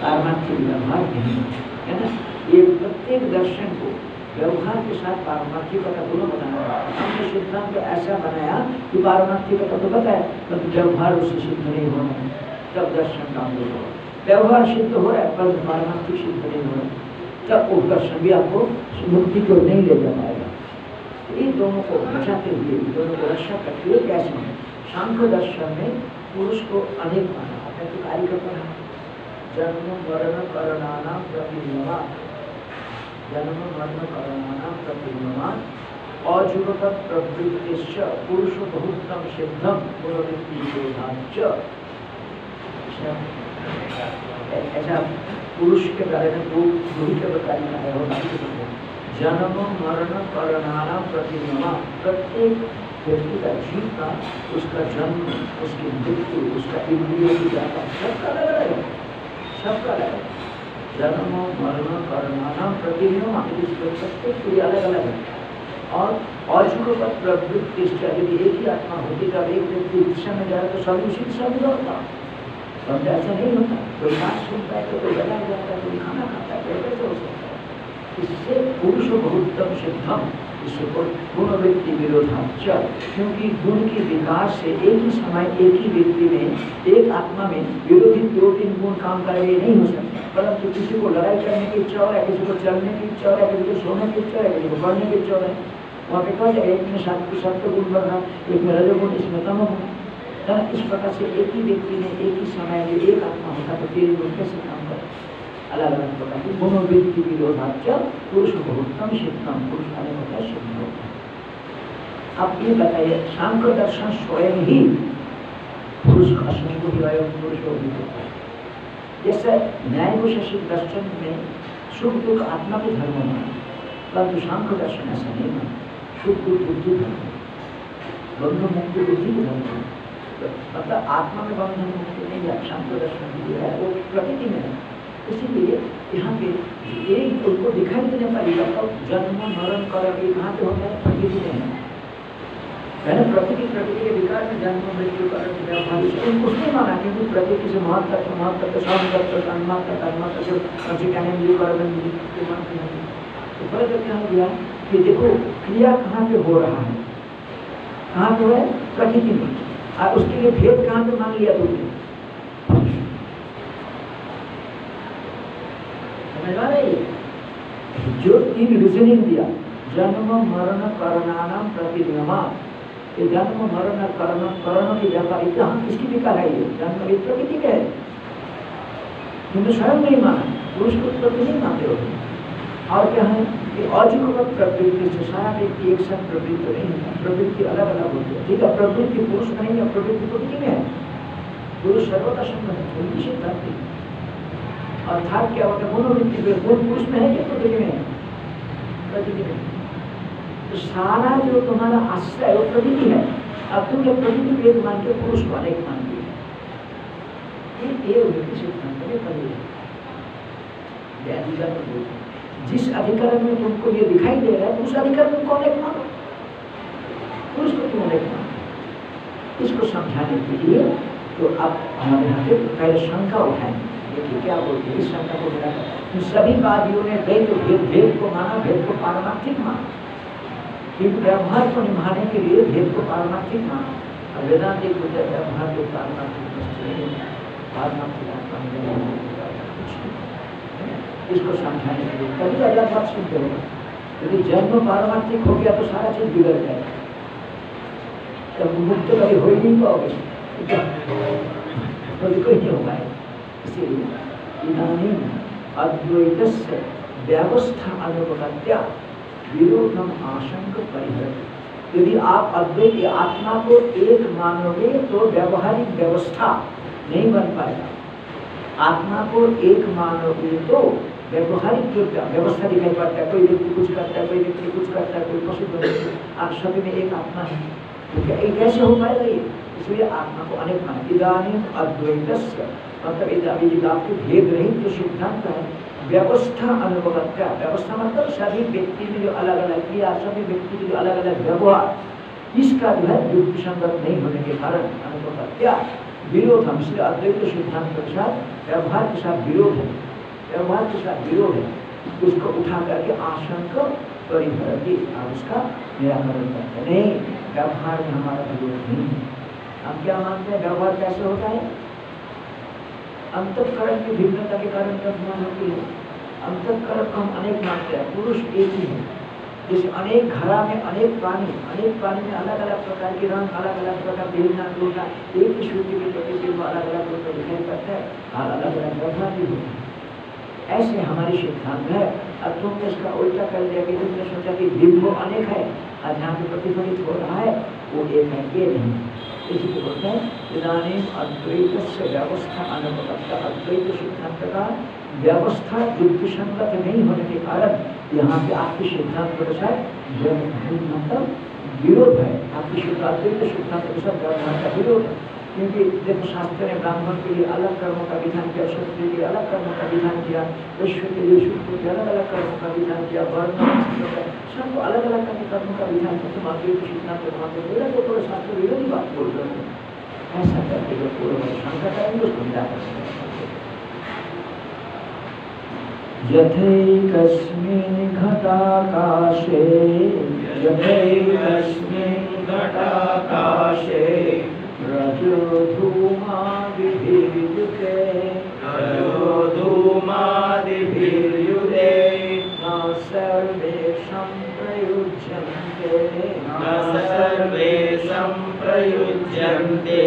पारमार्थिक व्यवहार नहीं, है ना? ये प्रत्येक दर्शन को व्यवहार के साथ पारमार्थिकता दोनों बनाना है। हमने सिद्धांत को ऐसा बनाया कि पारमार्थिकता तो बताया, पर व्यवहार उससे सिद्ध नहीं होना तब दर्शन काम होगा व्यवहार सिद्ध हो रहा है, पर पारमार्थिक सिद्ध नहीं है। तब वो दर्शन भी आपको मुक्ति को नहीं ले जा पाएगा? तो इन दोनों को बचाते हुए दोनों को रक्षा करते हुए कैसे हों सांख्य दर्शन में पुरुष को अनेक माना आपने तो कार्य कर पढ़ा जन्म, मरण करणाना प्रतिमा जन्म, मरण करणाना प्रतिमा अजुगत प्रवृत्तिश्च, पुरुष बहुतम सिद्धम विरोधाच ऐसा- ऐसा पुरुष के बारे में दो दो ही के बताया है और के। जन्म, मरण करणाना प्रतिमा प्रत्येक व्यक्ति का जीव का उसका जन्म, उसकी मृत्यु, उसका इंद्रियों की जाता सबका अलग अलग है। सबका अलग है। जन्म, मरण करणाना प्रतिमा प्रत्येक क्रिया अलग अलग है। और अजुगपत प्रवृत्ति यदि एक ही आत्मा होती तब एक व्यक्ति रिक्शा में जाए तो सभी उसी दिशा में तो ऐसा नहीं होता कोई है तो कोई बजा जाता है कोई खाना खाता है कैसे हो सकता है इससे पुरुष बहुतम सिद्धम इसको गुण व्यक्ति विरोधाच क्योंकि गुण के विकास से एक ही समय एक ही व्यक्ति में एक आत्मा में विरोधी दो तीन गुण काम करेंगे नहीं हो सकता परंतु किसी को लड़ाई करने की इच्छा हो है किसी को चलने की इच्छा हो है किसी को सोने की इच्छा हो है किसी को पढ़ने की इच्छा हो वहाँ पे कहा जाए एक में सत्य गुण बढ़ रहा एक में रजोगुण इसमें तम है ना? इस प्रकार से एक ही व्यक्ति ने एक ही समय में एक आत्मा होता तो तीन गुण कैसे काम करे? अलग अलग प्रकार की दोनों व्यक्ति विरोधाच पुरुष बहुतम सिद्धम पुरुष आने होता है है। अब ये बताइए सांख्य दर्शन स्वयं ही पुरुष असंग ही अयम पुरुष हो भी होता है। जैसे न्याय दर्शन में सुख दुख आत्मा के धर्म माना परंतु सांख्य दर्शन ऐसा नहीं माना सुख दुख बुद्धि धर्म बंधु मुक्ति बुद्धि के धर्म है। मतलब आत्मा में बंधन मुक्ति नहीं है सांख्य दर्शन भी है, वो प्रकृति में है। इसीलिए यहाँ पे एक उनको दिखाई देने पड़ेगा तो जन्म, मरण, कर्म, ये कहाँ पे होता है? प्रकृति में है। ना? प्रकृति प्रकृति के विकार में जन्म, मृत्यु, कर्म, व्यवहार नहीं माना, क्योंकि प्रकृति से महत्व महत्व सब तत्व कर्म के मानते हैं। तो फ़र्क क्या हो गया कि देखो, क्रिया कहाँ पे हो रहा है? कहाँ पे है? प्रकृति में। और उसके लिए भेद कहाँ पे मान लिया तुमने जो तीन रीजनिंग दिया, जन्म, मरण करणानाम प्रतिनिमा ये जन्म, मरण, करण करण की व्यापार कहाँ किसकी विकार है ये? जन्म ये प्रकृति का है। किंतु स्वयं नहीं माना, पुरुष को प्रकृति नहीं मानते हो। और क्या है कि अजुगत प्रवृत्ति से सारा व्यक्ति एक साथ प्रवृत्ति नहीं होता प्रवृत्ति अलग अलग होती है। ठीक है, प्रवृत्ति पुरुष नहीं है, प्रवृत्ति प्रकृति में है। पुरुष सर्वदा संभव है उनकी सिद्धांति अर्थात क्या होता है, मनोवृत्ति में गुण पुरुष में है कि प्रकृति में है? प्रकृति में तो सारा जो तुम्हारा आश्रय है, वो प्रकृति है। अब तुमने प्रकृति को एक मान के पुरुष को अनेक मान दिया ये देव सिद्धांत में पड़ी है। जिस अधिकार में तुमको ये दिखाई दे रहा है, उस अधिकार में तुमको अनेक मानो को तुम अनेक मानो इसको समझाने के लिए तो आप हमारे यहाँ पे पहले शंका उठाएँगे देखिए क्या बोलते हैं, इस शंका को मेरा इन सभी वादियों ने द्वैत भेद भेद को माना, भेद को पारमार्थिक माना। क्योंकि व्यवहार को निभाने के लिए भेद को पारमार्थिक माना। और वेदांत एक व्यवहार को पारमार्थिक पारमार्थिक आत्मा में नहीं है, कुछ नहीं है। इसको समझाने के लिए। कभी अलग बात सुनते हो, यदि जन्म पारमार्थिक हो गया तो सारा चीज़ बिगड़ जाएगा तब मुक्त कभी हो ही नहीं पाओगे कभी कोई नहीं हो पाएगा। इसीलिए इदानी अद्वैत व्यवस्था अनुपत्या आशंक परिहर यदि आप अद्वैत आत्मा को एक मानोगे तो व्यवहारिक व्यवस्था नहीं बन पाएगा। आत्मा को एक मानोगे तो व्यवहारिक जो व्यवस्था दिखाई पड़ता है कोई व्यक्ति कुछ करता है कोई व्यक्ति कुछ करता है कोई पशु पक्षी आप सभी में एक आत्मा है तो कैसे हो पाएगा ये इसलिए आत्मा को अनेक माना इदानी अद्वैत मतलब अभी आपके भेद रहित जो सिद्धांत है व्यवस्था अनुपत्या व्यवस्था मतलब सभी व्यक्ति में जो अलग अलग क्रिया सभी व्यक्ति के जो अलग अलग व्यवहार इसका जो है युक्ति संगत नहीं होने के कारण अनुपत्या विरोध हम इसलिए अद्वैत सिद्धांत के साथ व्यवहार के साथ विरोध है व्यवहार के साथ विरोध है। उसको उठा करके आसन को परिहरती और उसका निराकरण करते हैं। नहीं, व्यवहार में हमारा विरोध नहीं है। हम क्या मानते हैं, व्यवहार कैसे होता है? अंतकरण की भिन्नता के कारण कथमान होती है? अंतकरण को हम अनेक मानते हैं। पुरुष एक ही है। जैसे अनेक घरा में अनेक प्राणी अनेक प्राणी में अलग अलग प्रकार के रंग अलग अलग प्रकार के देखना जोड़ना एक ही सूर्य के प्रति अलग अलग रूप में दिखाई पड़ता है। अलग अलग व्यवहार भी होता है। ऐसे हमारी सिद्धांत है। अब तुमने इसका उल्टा कर दिया कि तुमने सोचा कि बिंब अनेक है पे प्रतिफलित हो रहा है, वो एक है ये नहीं। इसी को बोलते हैं, इदानीम अद्वैत से व्यवस्था अनुपलब्ध। अद्वैत सिद्धांत का व्यवस्था युद्ध संगत नहीं होने के कारण यहाँ पे आपके सिद्धांत के जो मतलब विरोध है। आपकी अद्वैत सिद्धांत के साथ व्यवहार का विरोध है। क्योंकि देखो शास्त्र ने ब्राह्मण के लिए अलग कर्मों का विधान किया क्षत्र के लिए अलग कर्मों का विधान किया विश्व के लिए शुद्ध के अलग अलग कर्मों का विधान किया, वर्ण सबको अलग अलग करके कर्मों का विधान किया तुम अद्वैत सिद्धांत वहाँ बोला तो थोड़ा शास्त्र विरोधी बात बोल रहे हो। ऐसा करके जो पूर्व शंका करेंगे उसको करेंगे यथैकस्मिन् घटाकाशे यथैकस्मिन् घटाकाशे रजोधूमादिभिर्युते। रजो धूमादिभिर्युते न सर्वे सम्प्रयुज्यन्ते न सर्वे सम्प्रयुज्यन्ते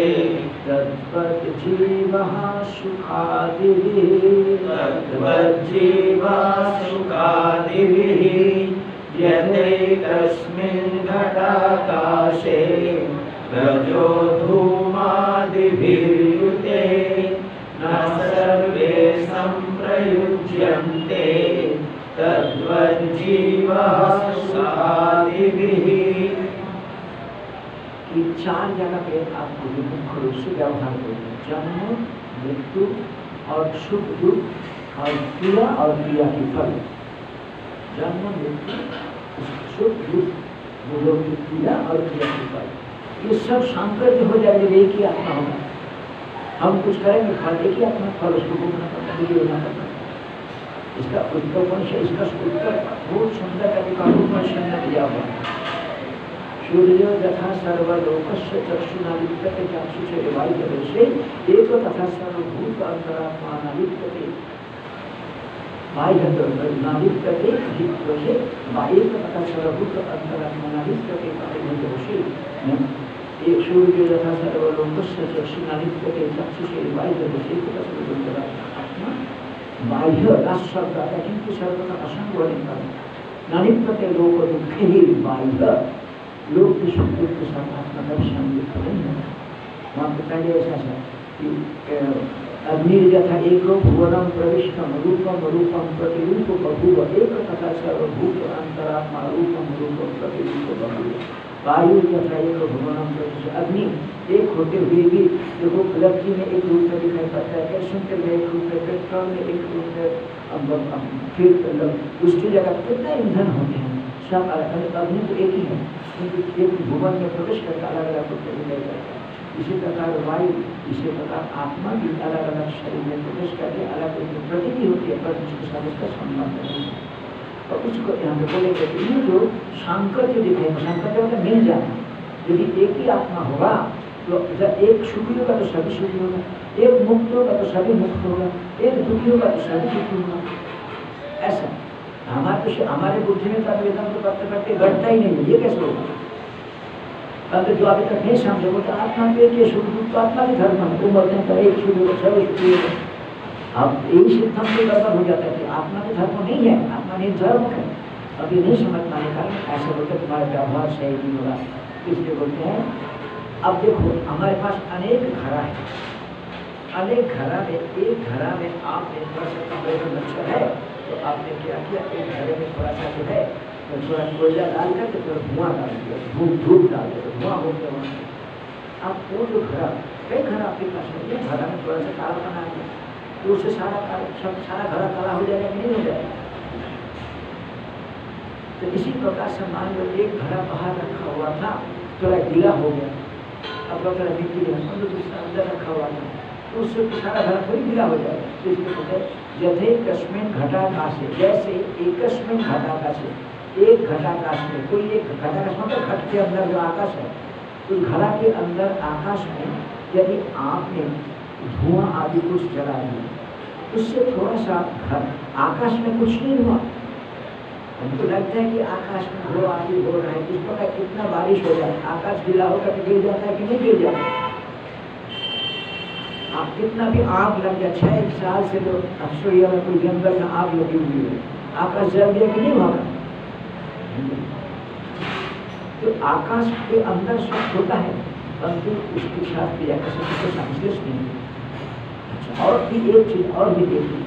तद्वज्जीवः सुखादिभिः तद्वज्जीवा सुखादिभिः यथैकस्मिन् घटाकाशे रजो धूमादिभिर्युते न सर्वे सम्प्रयुज्यन्ते तद्वज्जीवः सुखादिभिः। चार जगह पे आपको मुख्य रूप से व्यवहार करेंगे जन्म, मृत्यु और सुख दुख और क्रिया और क्रिया की फल। जन्म, मृत्यु सुख दुख बोलो की क्रिया और क्रिया की फल। ये सब सांकृत्य हो जाएँगे, एक ही आत्मा होगा। हम कुछ करेंगे एक ही आत्मा फल उसको भोगना पड़ता है होना पड़ता इसका उत्तर से, इसका उत्तर बहुत सुंदर तरीका उपनिषद में दिया हुआ सूर्य तथा सर्वलोकस्य चक्षुनालिप्यते चक्षुषे वायुदेशे एक तथा सर्वभूत अंतरात्मानालिप्यते वायुनालिप्यते जित्वसे एक तथा सर्वभूत अंतरात्मानालिप्यते वायुदेशे एक सूर्य तथा सर्वलोकस्य चक्षुनालिप्यते चक्षुषे वायुदेशे एक तथा सर्वभूत आत्मा बाह्य है किंतु सर्वथा असंग वर्णन नालिप्यते लोक दुखे ही बाह्य लोग की दुख के साथ आत्मा का नहीं है वहाँ पे पहले ऐसा था कि अग्नि यथा एक भुवनम प्रविष्टम रूपम रूपम प्रतिरूप बभुव एक तथा सर्वभूत अंतरात्मा रूपम रूपम प्रतिरूप बभुव वायु तथा एक भुवनम अग्नि एक होते हुए भी देखो लड़की में एक रूप में दिखाई पड़ता है कैल्शियम में एक रूप में पेट्रोल में एक रूप में फिर उसकी जगह कितने ईंधन होते हैं। सब अलग अलग अग्नि तो एक ही है, किंतु एक भुवन में प्रवेश करके अलग अलग रूप में दिखाई पड़ता है। इसी प्रकार वायु, इसी प्रकार आत्मा भी अलग अलग शरीर में प्रवेश करके अलग रूप में प्रतीति होती है पर उसका संबंध नहीं है। और उसको यहाँ पे बोलेंगे कि ये जो शंकर जो दिखेगा शंकर जो मिल जाना यदि एक ही आत्मा होगा तो जब एक सुखी होगा तो सभी सुखी होगा एक मुक्त होगा तो सभी मुक्त होगा एक दुखी होगा तो सभी दुखी होगा ऐसा हमारे तो हमारे बुद्धि में तब वेदन को करते करते घटता ही नहीं है ये कैसे होगा अगर जो अभी तक नहीं समझे वो तो आत्मा के सुख दुख तो आत्मा के धर्म है वो बोलते हैं एक सुख होगा सब सुखी होगा अब यही सिद्धांत से गड़बड़ हो जाता है कि आत्मा के धर्म नहीं है, आत्मा धर्म है। अब ये नहीं समझ पाने का ऐसे बोलते तुम्हारा व्यवहार सही नहीं होगा इसलिए बोलते हैं, अब देखो, हमारे पास अनेक घरा है। अनेक घरा में, एक घरा में आपने थोड़ा सा कमरे में मच्छर है। तो आपने क्या किया? एक घरे में थोड़ा सा जो है तो थोड़ा कोयला डाल करके थोड़ा धुआँ डाल दिया, धूप धूप डाल दिया, धुआँ हो गया वहाँ आप वो जो घरा कई घर आपके पास है घरा में थोड़ा सा काला बना दिया। तो उससे सारा सारा घरा काला हो जाएगा कि नहीं हो जाएगा? तो इसी प्रकार से मान लो एक घड़ा बाहर रखा हुआ था, थोड़ा गीला हो गया। अथवा थोड़ा मिट्टी है तो दूसरा अंदर रखा हुआ था। तो उससे सारा घर थोड़ी गिला हो जाएगा। तो इसलिए कहते हैं यथे कस्मिन घटाकाश। जैसे एकस्मिन घटाकाश, एक घटाकाश में, कोई एक घटाकाश मतलब घट के अंदर जो आकाश है, उस घड़ा के अंदर आकाश में यदि आपने धुआँ आदि कुछ जला दिया उससे थोड़ा सा आकाश में कुछ नहीं हुआ। हमको लगता है कि आकाश में घोड़ आदि हो रहा है, इस प्रकार कितना बारिश हो जाए, आकाश गीला होकर के गिर जाता है कि नहीं गिर जाता? आप कितना भी आग लग जाए, छह साल से जो ऑस्ट्रेलिया में कोई जंगल में आग लगी हुई है। आकाश जल गया कि नहीं होगा तो आकाश के अंदर सब होता है, परंतु उसके साथ संश्लेष नहीं। अच्छा और भी एक चीज़ और भी देखिए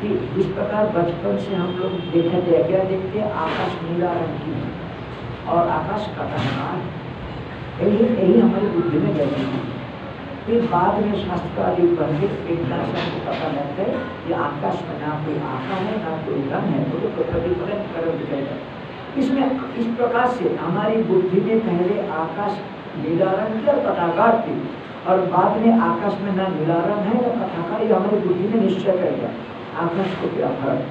कि इस प्रकार बचपन से हम लोग देखा जाए क्या देखते आकाश नीला रंग की और आकाश का कहना यही यही हमारी बुद्धि में है। फिर बाद में शास्त्र आदि पढ़ के एक दर्शन को पता लगता है कि आकाश में ना कोई आका है, ना कोई रंग है तो प्रतिफलन कर इसमें, इस प्रकार से हमारी बुद्धि में पहले आकाश नीला रंग की और पटाकार थी। और बाद में आकाश में ना नीला रंग है, ना पटाकार ये हमारी बुद्धि में निश्चय करेगा आकाश को क्या फ़र्क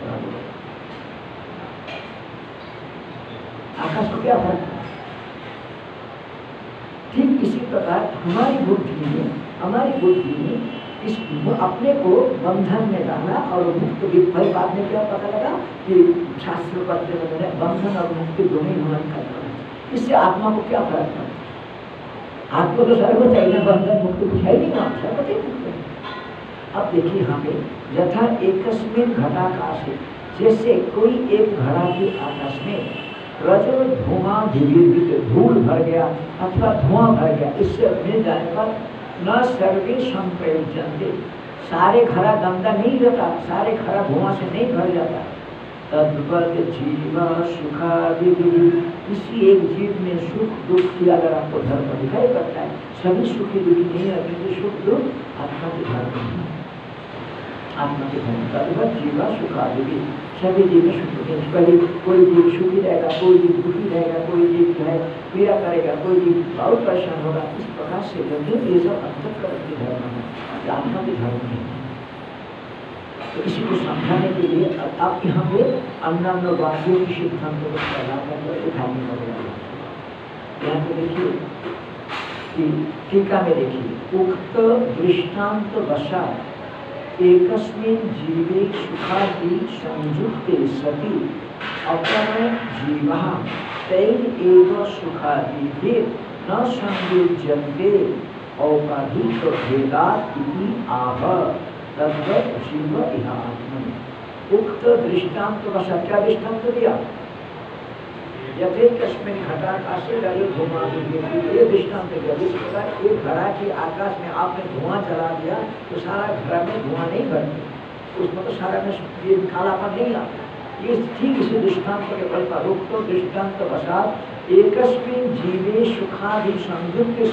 आकाश को क्या फ़र्क ठीक इसी प्रकार हमारी बुद्धि ने हमारी बुद्धि ने इस अपने को बंधन में डाला और मुक्त भाई बाद में क्या पता लगा कि शास्त्र पत्र बंधन और मुक्ति दोनों ही होना कर इससे आत्मा को क्या फ़र्क पड़ा? आत्मा तो सर्व चाहिए, बंधन मुक्ति कुछ है नहीं ना सर्वते मुक्त अब देखिए यहाँ पे, यथा एकस्मिन घटाकाश है जैसे कोई एक घड़ा के आकाश में रजो धुआँ धीरे धूल भर गया अथवा धुआँ भर गया, इससे मिल जाने पर न सर्वे संप्रयोजन सारे घड़ा गंदा नहीं रहता, सारे घड़ा धुआँ से नहीं भर जाता। तद्वत जीव इसी एक जीव में सुख, दुख की अगर आपको धर्म दिखाई पड़ता है, सभी सुखी दुखी नहीं रहते सुख, दुख आत्मा के धर्म आत्मा के धर्म तद्वत सभी जीव सुख कभी कोई जीव सुखी रहेगा, कोई जीव दुखी रहेगा, कोई जीव जो है पीड़ा करेगा, कोई जीव बहुत परेशान होगा। इस प्रकार से ये सब अंतकरण के धर्म है आत्मा के धर्म नहीं तो इसी को समझाने के लिए आप यहाँ पे अन्य वाक्यों की सिद्धांतों को प्रदान कर दिखाने पड़ेगा यहाँ पे देखिए, कि टीका में देखिए, उक्त दृष्टांत वशा एकस्मिन् जीवे सुखादि संयुक्ते सति अपर जीवः तैर एव सुखादिभिः न संयुज्यन्ते औपाधिक इति आह। उक्त दृष्टांत का क्या दृष्टांत दिया? यथे घटाकाशे लगे धुआँ ये दृष्टांत दिया जिस प्रकार एक घड़ा के आकाश में आपने धुआँ चला दिया तो सारा घड़ा में धुआँ नहीं भर उसमें तो सारा में कालापन नहीं आता दृष्टांत वसात एकस्मिन जीवे सुखादि संयुक्त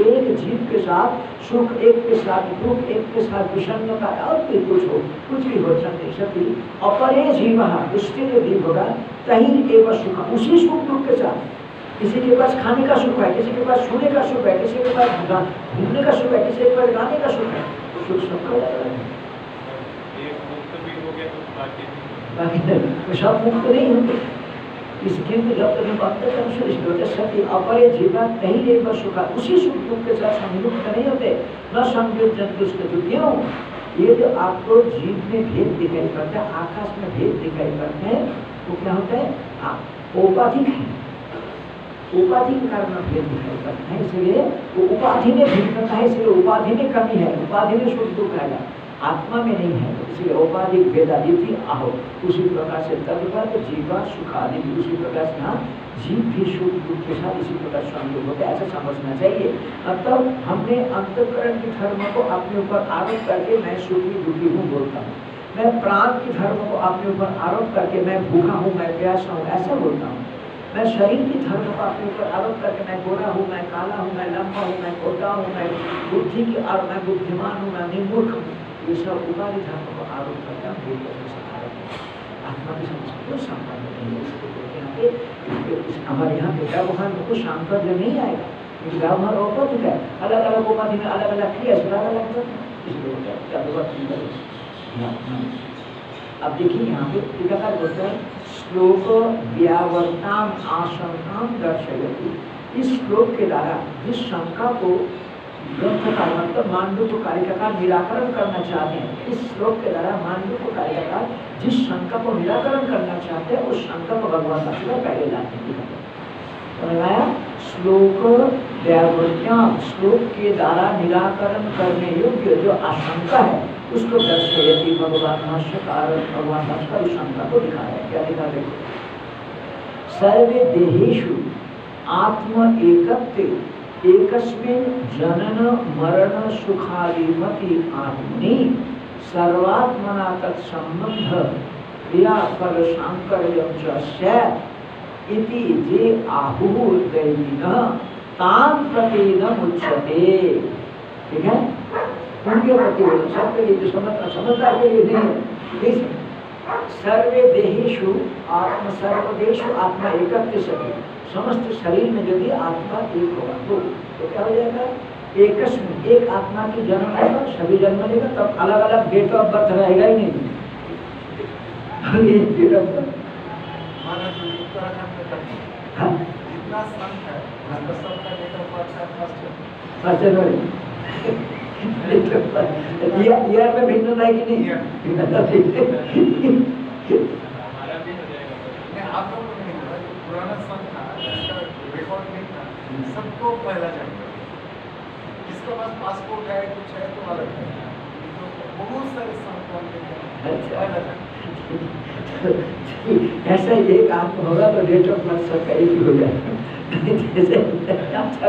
एक जीव के साथ, सुख एक के साथ, दुख एक के साथ विषन्नता और फिर कुछ हो, कुछ भी हो सकते अपरे जीव जीव होगा सुख, उसी सुख दुख के साथ। किसी के पास खाने का सुख है, किसी के पास सोने का सुख है, किसी के पास घूमने का सुख है, किसी के पास गाने का सुख है, सुख सबका है हो बाकी सब मुक्त नहीं होंगे इसके लिए जब तक अंतकर्म श्रेष्ठ होते अपरे जीवन एक बार सुखा। उसी सुख दुख के साथ संयुक्त नहीं होते न संयुक्त जंतु तो क्यों ये जो आपको जीव में भेद दिखाई पड़ता है, आकाश में भेद दिखाई पड़ते हैं, वो क्या होता है? औपाधिक है। उपाधि के कारण भेद दिखाई पड़ता है, इसलिए वो उपाधि में भिन्नता है, इसलिए उपाधि में कमी है, उपाधि में सुख दुख आएगा आत्मा में नहीं है इसलिए औपाधिक भेदादिति आहो। उसी प्रकार से तदवत जीवा सुखादि, उसी प्रकार से हाँ जीव भी सुख दुख के साथ इसी प्रकार संयोग होता है ऐसा समझना चाहिए। मतलब हमने अंतकरण के धर्म को अपने ऊपर आरोप करके मैं सुखी, दुखी हूँ बोलता हूँ। मैं प्राण के धर्म को अपने ऊपर आरोप करके मैं भूखा हूँ, मैं प्यासा हूँ, ऐसा बोलता हूँ। मैं शरीर की धर्म को अपने ऊपर आरोप करके मैं गोरा हूँ, मैं काला हूँ, मैं लंबा हूँ, मैं कोटा हूँ, मैं बुद्धि की और मैं बुद्धिमान हूँ, मैं निर्मूर्ख हूँ। सब उपाधि धर्म को आरोप करता हूँ। आत्मा की समझ को संपन्न नहीं है। इसको बोलते हैं कि हमारे यहाँ पे व्यवहार में कुछ सांकर्य नहीं आएगा। क्योंकि व्यवहार औपत है? अलग अलग उपाधि में अलग अलग क्रिया से अलग इसलिए हाँ, हाँ। अब देखिए यहाँ पे टीकाकार बोलते हैं श्लोक व्यावर्ताम आशंकाम दर्शयति। इस श्लोक के द्वारा जिस शंका को ग्रंथकार मतलब मांडू को कार्यकार निराकरण करना चाहते हैं। इस श्लोक के द्वारा मांडू को कार्यकार जिस शंका को निराकरण करना चाहते हैं, उस शंका को भगवान का सीधा पहले हैं। समझ श्लोक श्लोक के द्वारा निराकरण करने योग्य जो आशंका है, उसको दर्शयति भगवान भाष्यकार, भगवान भाष्कर उस शंका को दिखा रहे हैं। क्या दिखा देखो सर्वे देहेषु आत्म एकत्वे एकस्मिन् जनन, मरण सुखादिमति आत्मनि सर्वात्मना तत्संबंध क्रियाफल सांकर्यं च इति जे आहुर्दैविनः तान् प्रतीदम् उच्यते। ठीक है? उनके प्रति जो समझ समझदार के लिए नहीं सर्वे देहेशु आत्म सर्वदेशु आत्मा एकत्व सभी समस्त शरीर में यदि आत्मा एक होगा तो, तो क्या हो जाएगा? एकस्म एक आत्मा की जन्म लेगा सभी जन्म लेगा तब अलग अलग डेट ऑफ़ बर्थ रहेगा ही नहीं। डेट ऑफ़ बर्थ हैं, जितना ऑफ़ फ़र्स्ट फ़र्स्ट जनवरी। ईयर में भिन्नता है कि नहीं भिन्नता ठीक सबको पहला जनवरी जिसके पास पासपोर्ट है कुछ है तो अलग है बहुत सारे। पहला ऐसा एक आत्मा होगा तो डेट ऑफ़ बर्थ सबका एक ही हो जाएगा जैसे अच्छा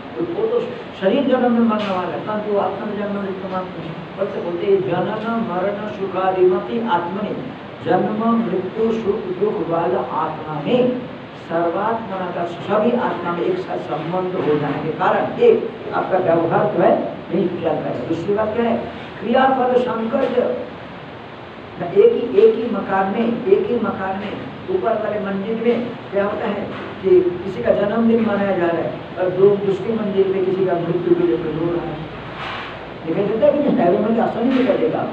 तो वो तो शरीर जन्म में मरने वाला है परंतु आत्मा में जन्म मृत्यु मानते हैं। बोलते बोलते जनन, मरण सुखादिमति आत्मनि, जन्म, मृत्यु, सुख, दुख वाला आत्मा में। सर्वात्मना का सभी आत्मा में एक साथ संबंध हो जाने के कारण एक आपका व्यवहार जो है, नहीं रहा है दूसरी बात क्या है? क्रियाफल संकट एक ही एक ही मकान में एक ही मकान में, ऊपर वाले मंदिर में क्या होता है कि किसी का जन्मदिन मनाया जा रहा है और दो दूसरी मंदिर में किसी का मृत्यु के लिए रो रहा है। कि में करेगा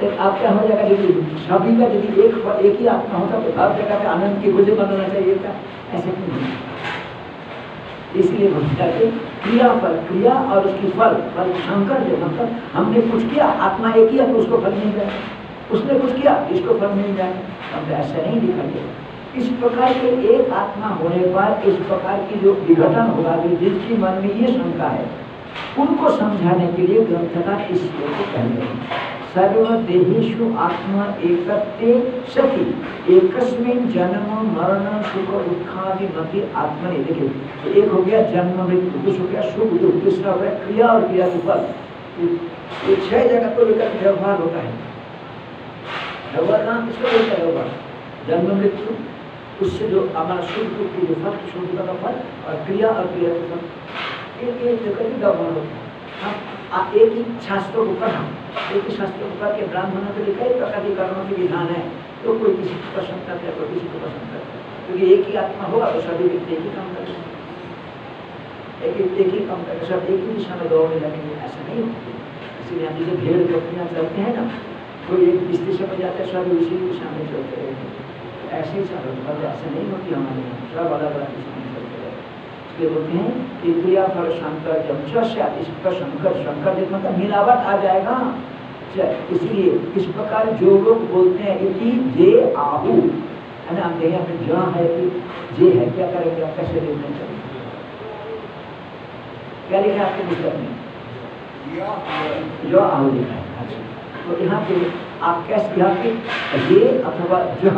तो आप क्या हो जाएगा? यदि सभी का यदि एक एक ही आत्मा होता तो हर जगह पे आनंद की खुशी बनाना चाहिए था। ऐसे नहीं इसलिए है क्रिया फल क्रिया और उसकी फल फल शंकर जो मतलब हमने कुछ किया, आत्मा एक ही है तो उसको फल मिल जाए उसने कुछ किया, इसको फल मिल जाए हम ऐसा नहीं देगा इस प्रकार के एक आत्मा होने पर, इस प्रकार की जो विघटन होगा जिसकी मन में ये शंका है, उनको समझाने के लिए ग्रंथकार इस श्लोक को पहले सर्वदेहेषु आत्मा एकत्वे सति एकस्मिन जन्म, मरण, सुख, दुखादि मति आत्मा ने देखिए तो एक हो गया जन्म, मृत्यु कुछ हो गया सुख दुख दूसरा हो गया क्रिया और क्रिया के फल ये- छह जगह को लेकर व्यवहार होता है। व्यवहार नाम किसको बोलते हैं व्यवहार? जन्म, मृत्यु, उससे जो हमारा सुख, दुख की जो फल, सुख का फल और क्रिया और क्रिया के फल। एक जगह की व्यवहार होता है। हम आ- एक ही शास्त्रों को पढ़ा, एक ही शास्त्रों को पढ़ के ब्राह्मणों के लिए कई प्रकार के कर्मों के विधान है तो कोई किसी को पसंद करता है, कोई किसी को पसंद करता है। क्योंकि एक ही आत्मा होगा तो सभी व्यक्ति एक ही काम एक ही एक ही काम करेंगे, सब एक ही दिशा में दौड़ने लगेंगे, ऐसा नहीं होता। इसीलिए हम जैसे भेड़ बकरियाँ चलते हैं ना कोई एक इस दिशा में जाते हैं सभी उसी दिशा में चलते रहेंगे ऐसे ही मतलब ऐसे नहीं होती हमारे यहाँ सब अलग अलग दिशा में इसलिए बोलते हैं कि क्रिया फल शंकर जमशा इसका शंकर शंकर जिस मतलब मिलावट आ जाएगा। इसलिए इस प्रकार जो लोग बोलते हैं इति जे आहू। है ना हम देखें अपने जहाँ है कि जे है क्या करेंगे आप कैसे निर्णय करेंगे क्या लिखा है आपके पुस्तक में? जो आहू। लिखा है अच्छा। तो यहाँ पे आप कैसे यहाँ पे ये अथवा जह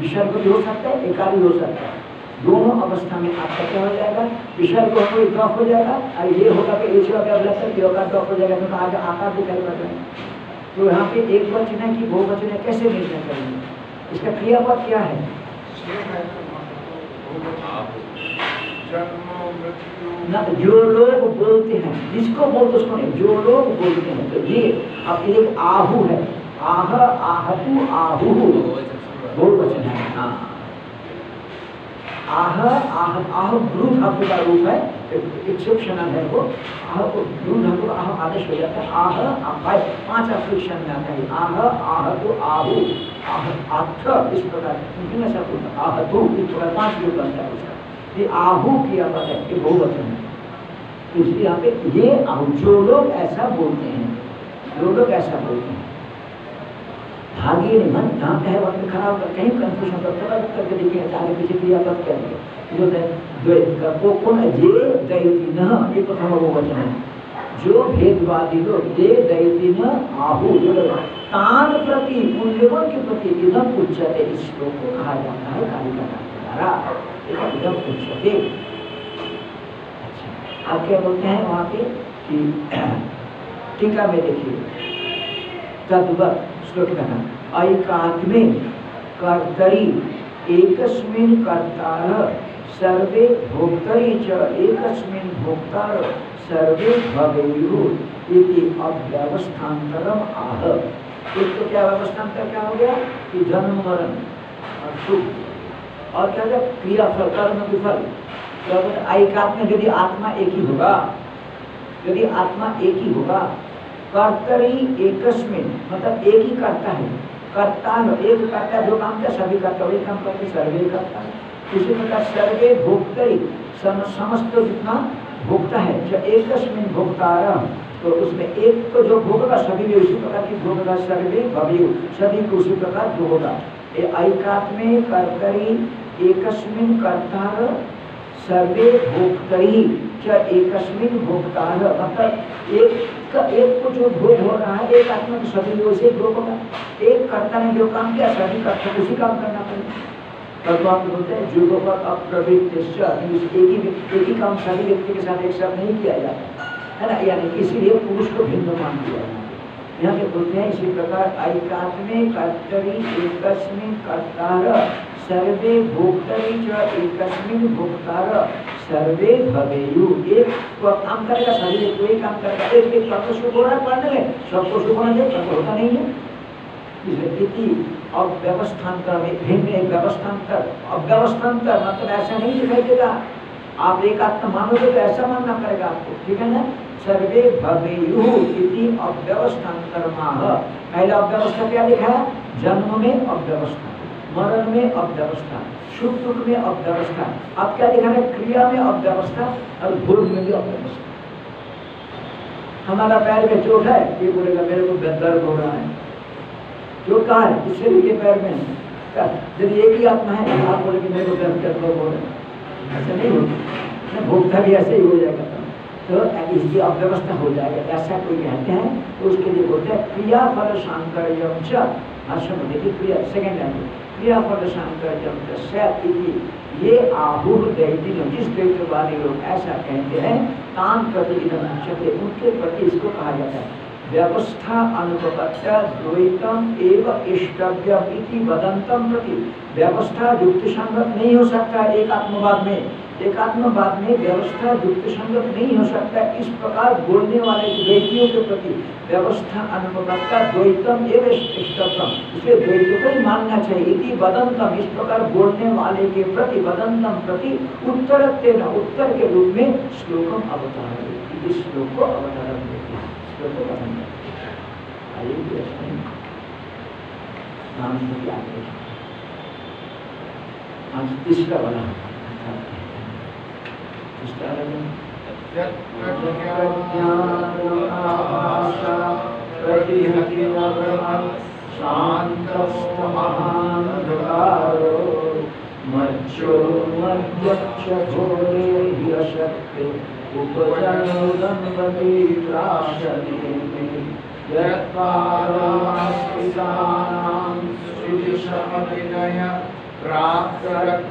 विसर्ग भी हो सकता है एकाली हो सकता है। दोनों अवस्था में आपका क्या हो जाएगा? विषय को कोई ड्रॉप हो जाएगा और ये होगा कि एच का डेवलपर ये होगा ड्रॉप हो जाएगा तो आगे आकार दिखाई पड़ रहा है। तो यहाँ पे एक वचन है कि बहु वचन है कैसे निर्णय करेंगे इसका क्रियापद क्या है? ना, जो लोग बोलते हैं, जिसको बोलते उसको नहीं, जो लोग बोलते हैं तो ये अब एक आहु है। आह, आहतु, आहु। बहुवचन है। हाँ। आह आह आह ब्रू धातु का रूप है एक्सेप्शनल है वो। आह को ब्रू धातु आह आदेश हो जाता है। आह आह, पाँच अफ्लिक्शन में आता है। आह आह तो आहु, आह आथ इस प्रकार। विभिन्न शब्द आह तो इस प्रकार पाँच रूप बनता है उसका। ये आहु किया पद है, ये बहुवचन है। तो इसलिए यहाँ पे ये आहु, जो लोग ऐसा बोलते हैं, जो लोग ऐसा बोलते हैं भागी मन जहाँ पे है वहाँ खराब कर कहीं कंफ्यूजन कर थोड़ा करके देखिए आगे पीछे क्रियापद करेंगे जो है, द्वैत का वो कौन है, जे दैती न, ये प्रथम वो वचन है। जो भेदवादी लोग जे दैती न, आहु। तान प्रति उन लोगों के प्रति इदम उच्चते इस श्लोक को कहा जाता है, कालिका द्वारा। इदम उच्चते अच्छा आप क्या बोलते हैं वहाँ पे? कि, टीका में देखिए। तद्वत श्लोक ऐकात्मे कर्तरि एकस्मिन् कर्तारः, सर्वे भोक्तरि च एकस्मिन् भोक्तार, सर्वे भवेयुः इति आह। एक तो क्या व्यवस्थांतर क्या हो गया? कि जन्म, मरण और क्या क्या क्रियाफल कर्म विफल तो ऐकात्म यदि आत्मा एक ही होगा, यदि आत्मा एक ही होगा कर्तरी एकस्मिन मतलब एक ही करता है। करता एक करता है जो काम क्या, सभी करता है वही काम करके सर्वे करता है। इसी प्रकार सर्वे भोक्तरी समस्त जितना भोक्ता है, जो एकस्मिन भोक्तार तो उसमें एक को जो भोगेगा सभी भी उसी प्रकार की भोगेगा सर्वे भव्य, सभी को उसी प्रकार भोगेगा ये ऐकात्मे कर्तरी, एकस्मिन कर्तार, सर्वे भोक्तरी, च एकस्मिन भोक्तार मतलब एक का एक को जो भोग हो रहा है, एक आत्मा को सभी लोगों से भोग होगा। एक कर्ता ने जो काम किया सभी करता उसी काम करना पड़ेगा। भगवान बोलते हैं पर अप्रवृत्त एक ही एक ही काम सभी व्यक्ति के साथ एक साथ नहीं किया जाता है ना? यानी इसीलिए पुरुष को भिन्न मान दिया यहाँ पे बोलते हैं, इसी प्रकार कर्तरी एकस्मिन कर्तार सर्वे भोक्तरी च सर्वे भवेयु। एक काम करेगा सभी एक कोई काम करेगा एक होना होता नहीं है में भिन्न एक मतलब ऐसा नहीं दिखाई देगा आप एक आत्मा मानोगे तो ऐसा मानना पड़ेगा आपको, ठीक है ना? सर्वे भवेयु इति पहला अव्यवस्था क्या लिखा है जन्म में अव्यवस्था। मरण में अव्यवस्था, सुख दुख में अव्यवस्था, अब क्या लिखा है? क्रिया में अव्यवस्था और भोग में भी अव्यवस्था। हमारा पैर में चोट है, ये बोलेगा, मेरे को दर्द हो रहा है। चोट कहाँ है? इससे लेके पैर में। यदि एक ही आत्मा है, आप बोले कि मेरे को दर्द दर्द हो रहा है ऐसा नहीं होता। भोगता भी ऐसे ही हो जाएगा तो इसकी अव्यवस्था हो जाएगा। ऐसा कोई कहते हैं तो उसके लिए बोलते हैं, क्रिया फल सांकर्यम भाषण में देखिए, क्रिया सेकेंड लैंग्वेज ये आहुर दैती जिस दैत्य वाले लोग ऐसा कहते हैं, तान प्रति उच्चते उनके प्रति इसको कहा जाता है। व्यवस्था अनुपत्य द्वैतम एवं इष्टव्यम इति वदंतम प्रति। व्यवस्था युक्ति संगत नहीं हो सकता एक आत्मवाद में। एक आत्मवाद में व्यवस्था युक्ति संगत नहीं हो सकता। इस प्रकार बोलने वाले द्वैतियों के प्रति व्यवस्था अनुपत्ता द्वैतम एवं इष्टव्यम इसे द्वैत को ही मानना चाहिए। इति वदंतम। इस प्रकार बोलने वाले के प्रति, वदंतम प्रति उत्तर तेना उत्तर के रूप में श्लोकम अवतार इस श्लोक को अवतारण देते हैं श्लोक को करते आइए नाम से? आज तीसरा वाला तीसरा वाला ज्ञानाभाषा प्रतिहतिरवमः शान्तस्तमहान्धकारो मच्चो मध्यक्षघोरे ह्यशक्ति उपजनोदन्वति प्राशने यत्पादास्पितानां श्रुतिशमविनय प्राप्तरत्रयायमो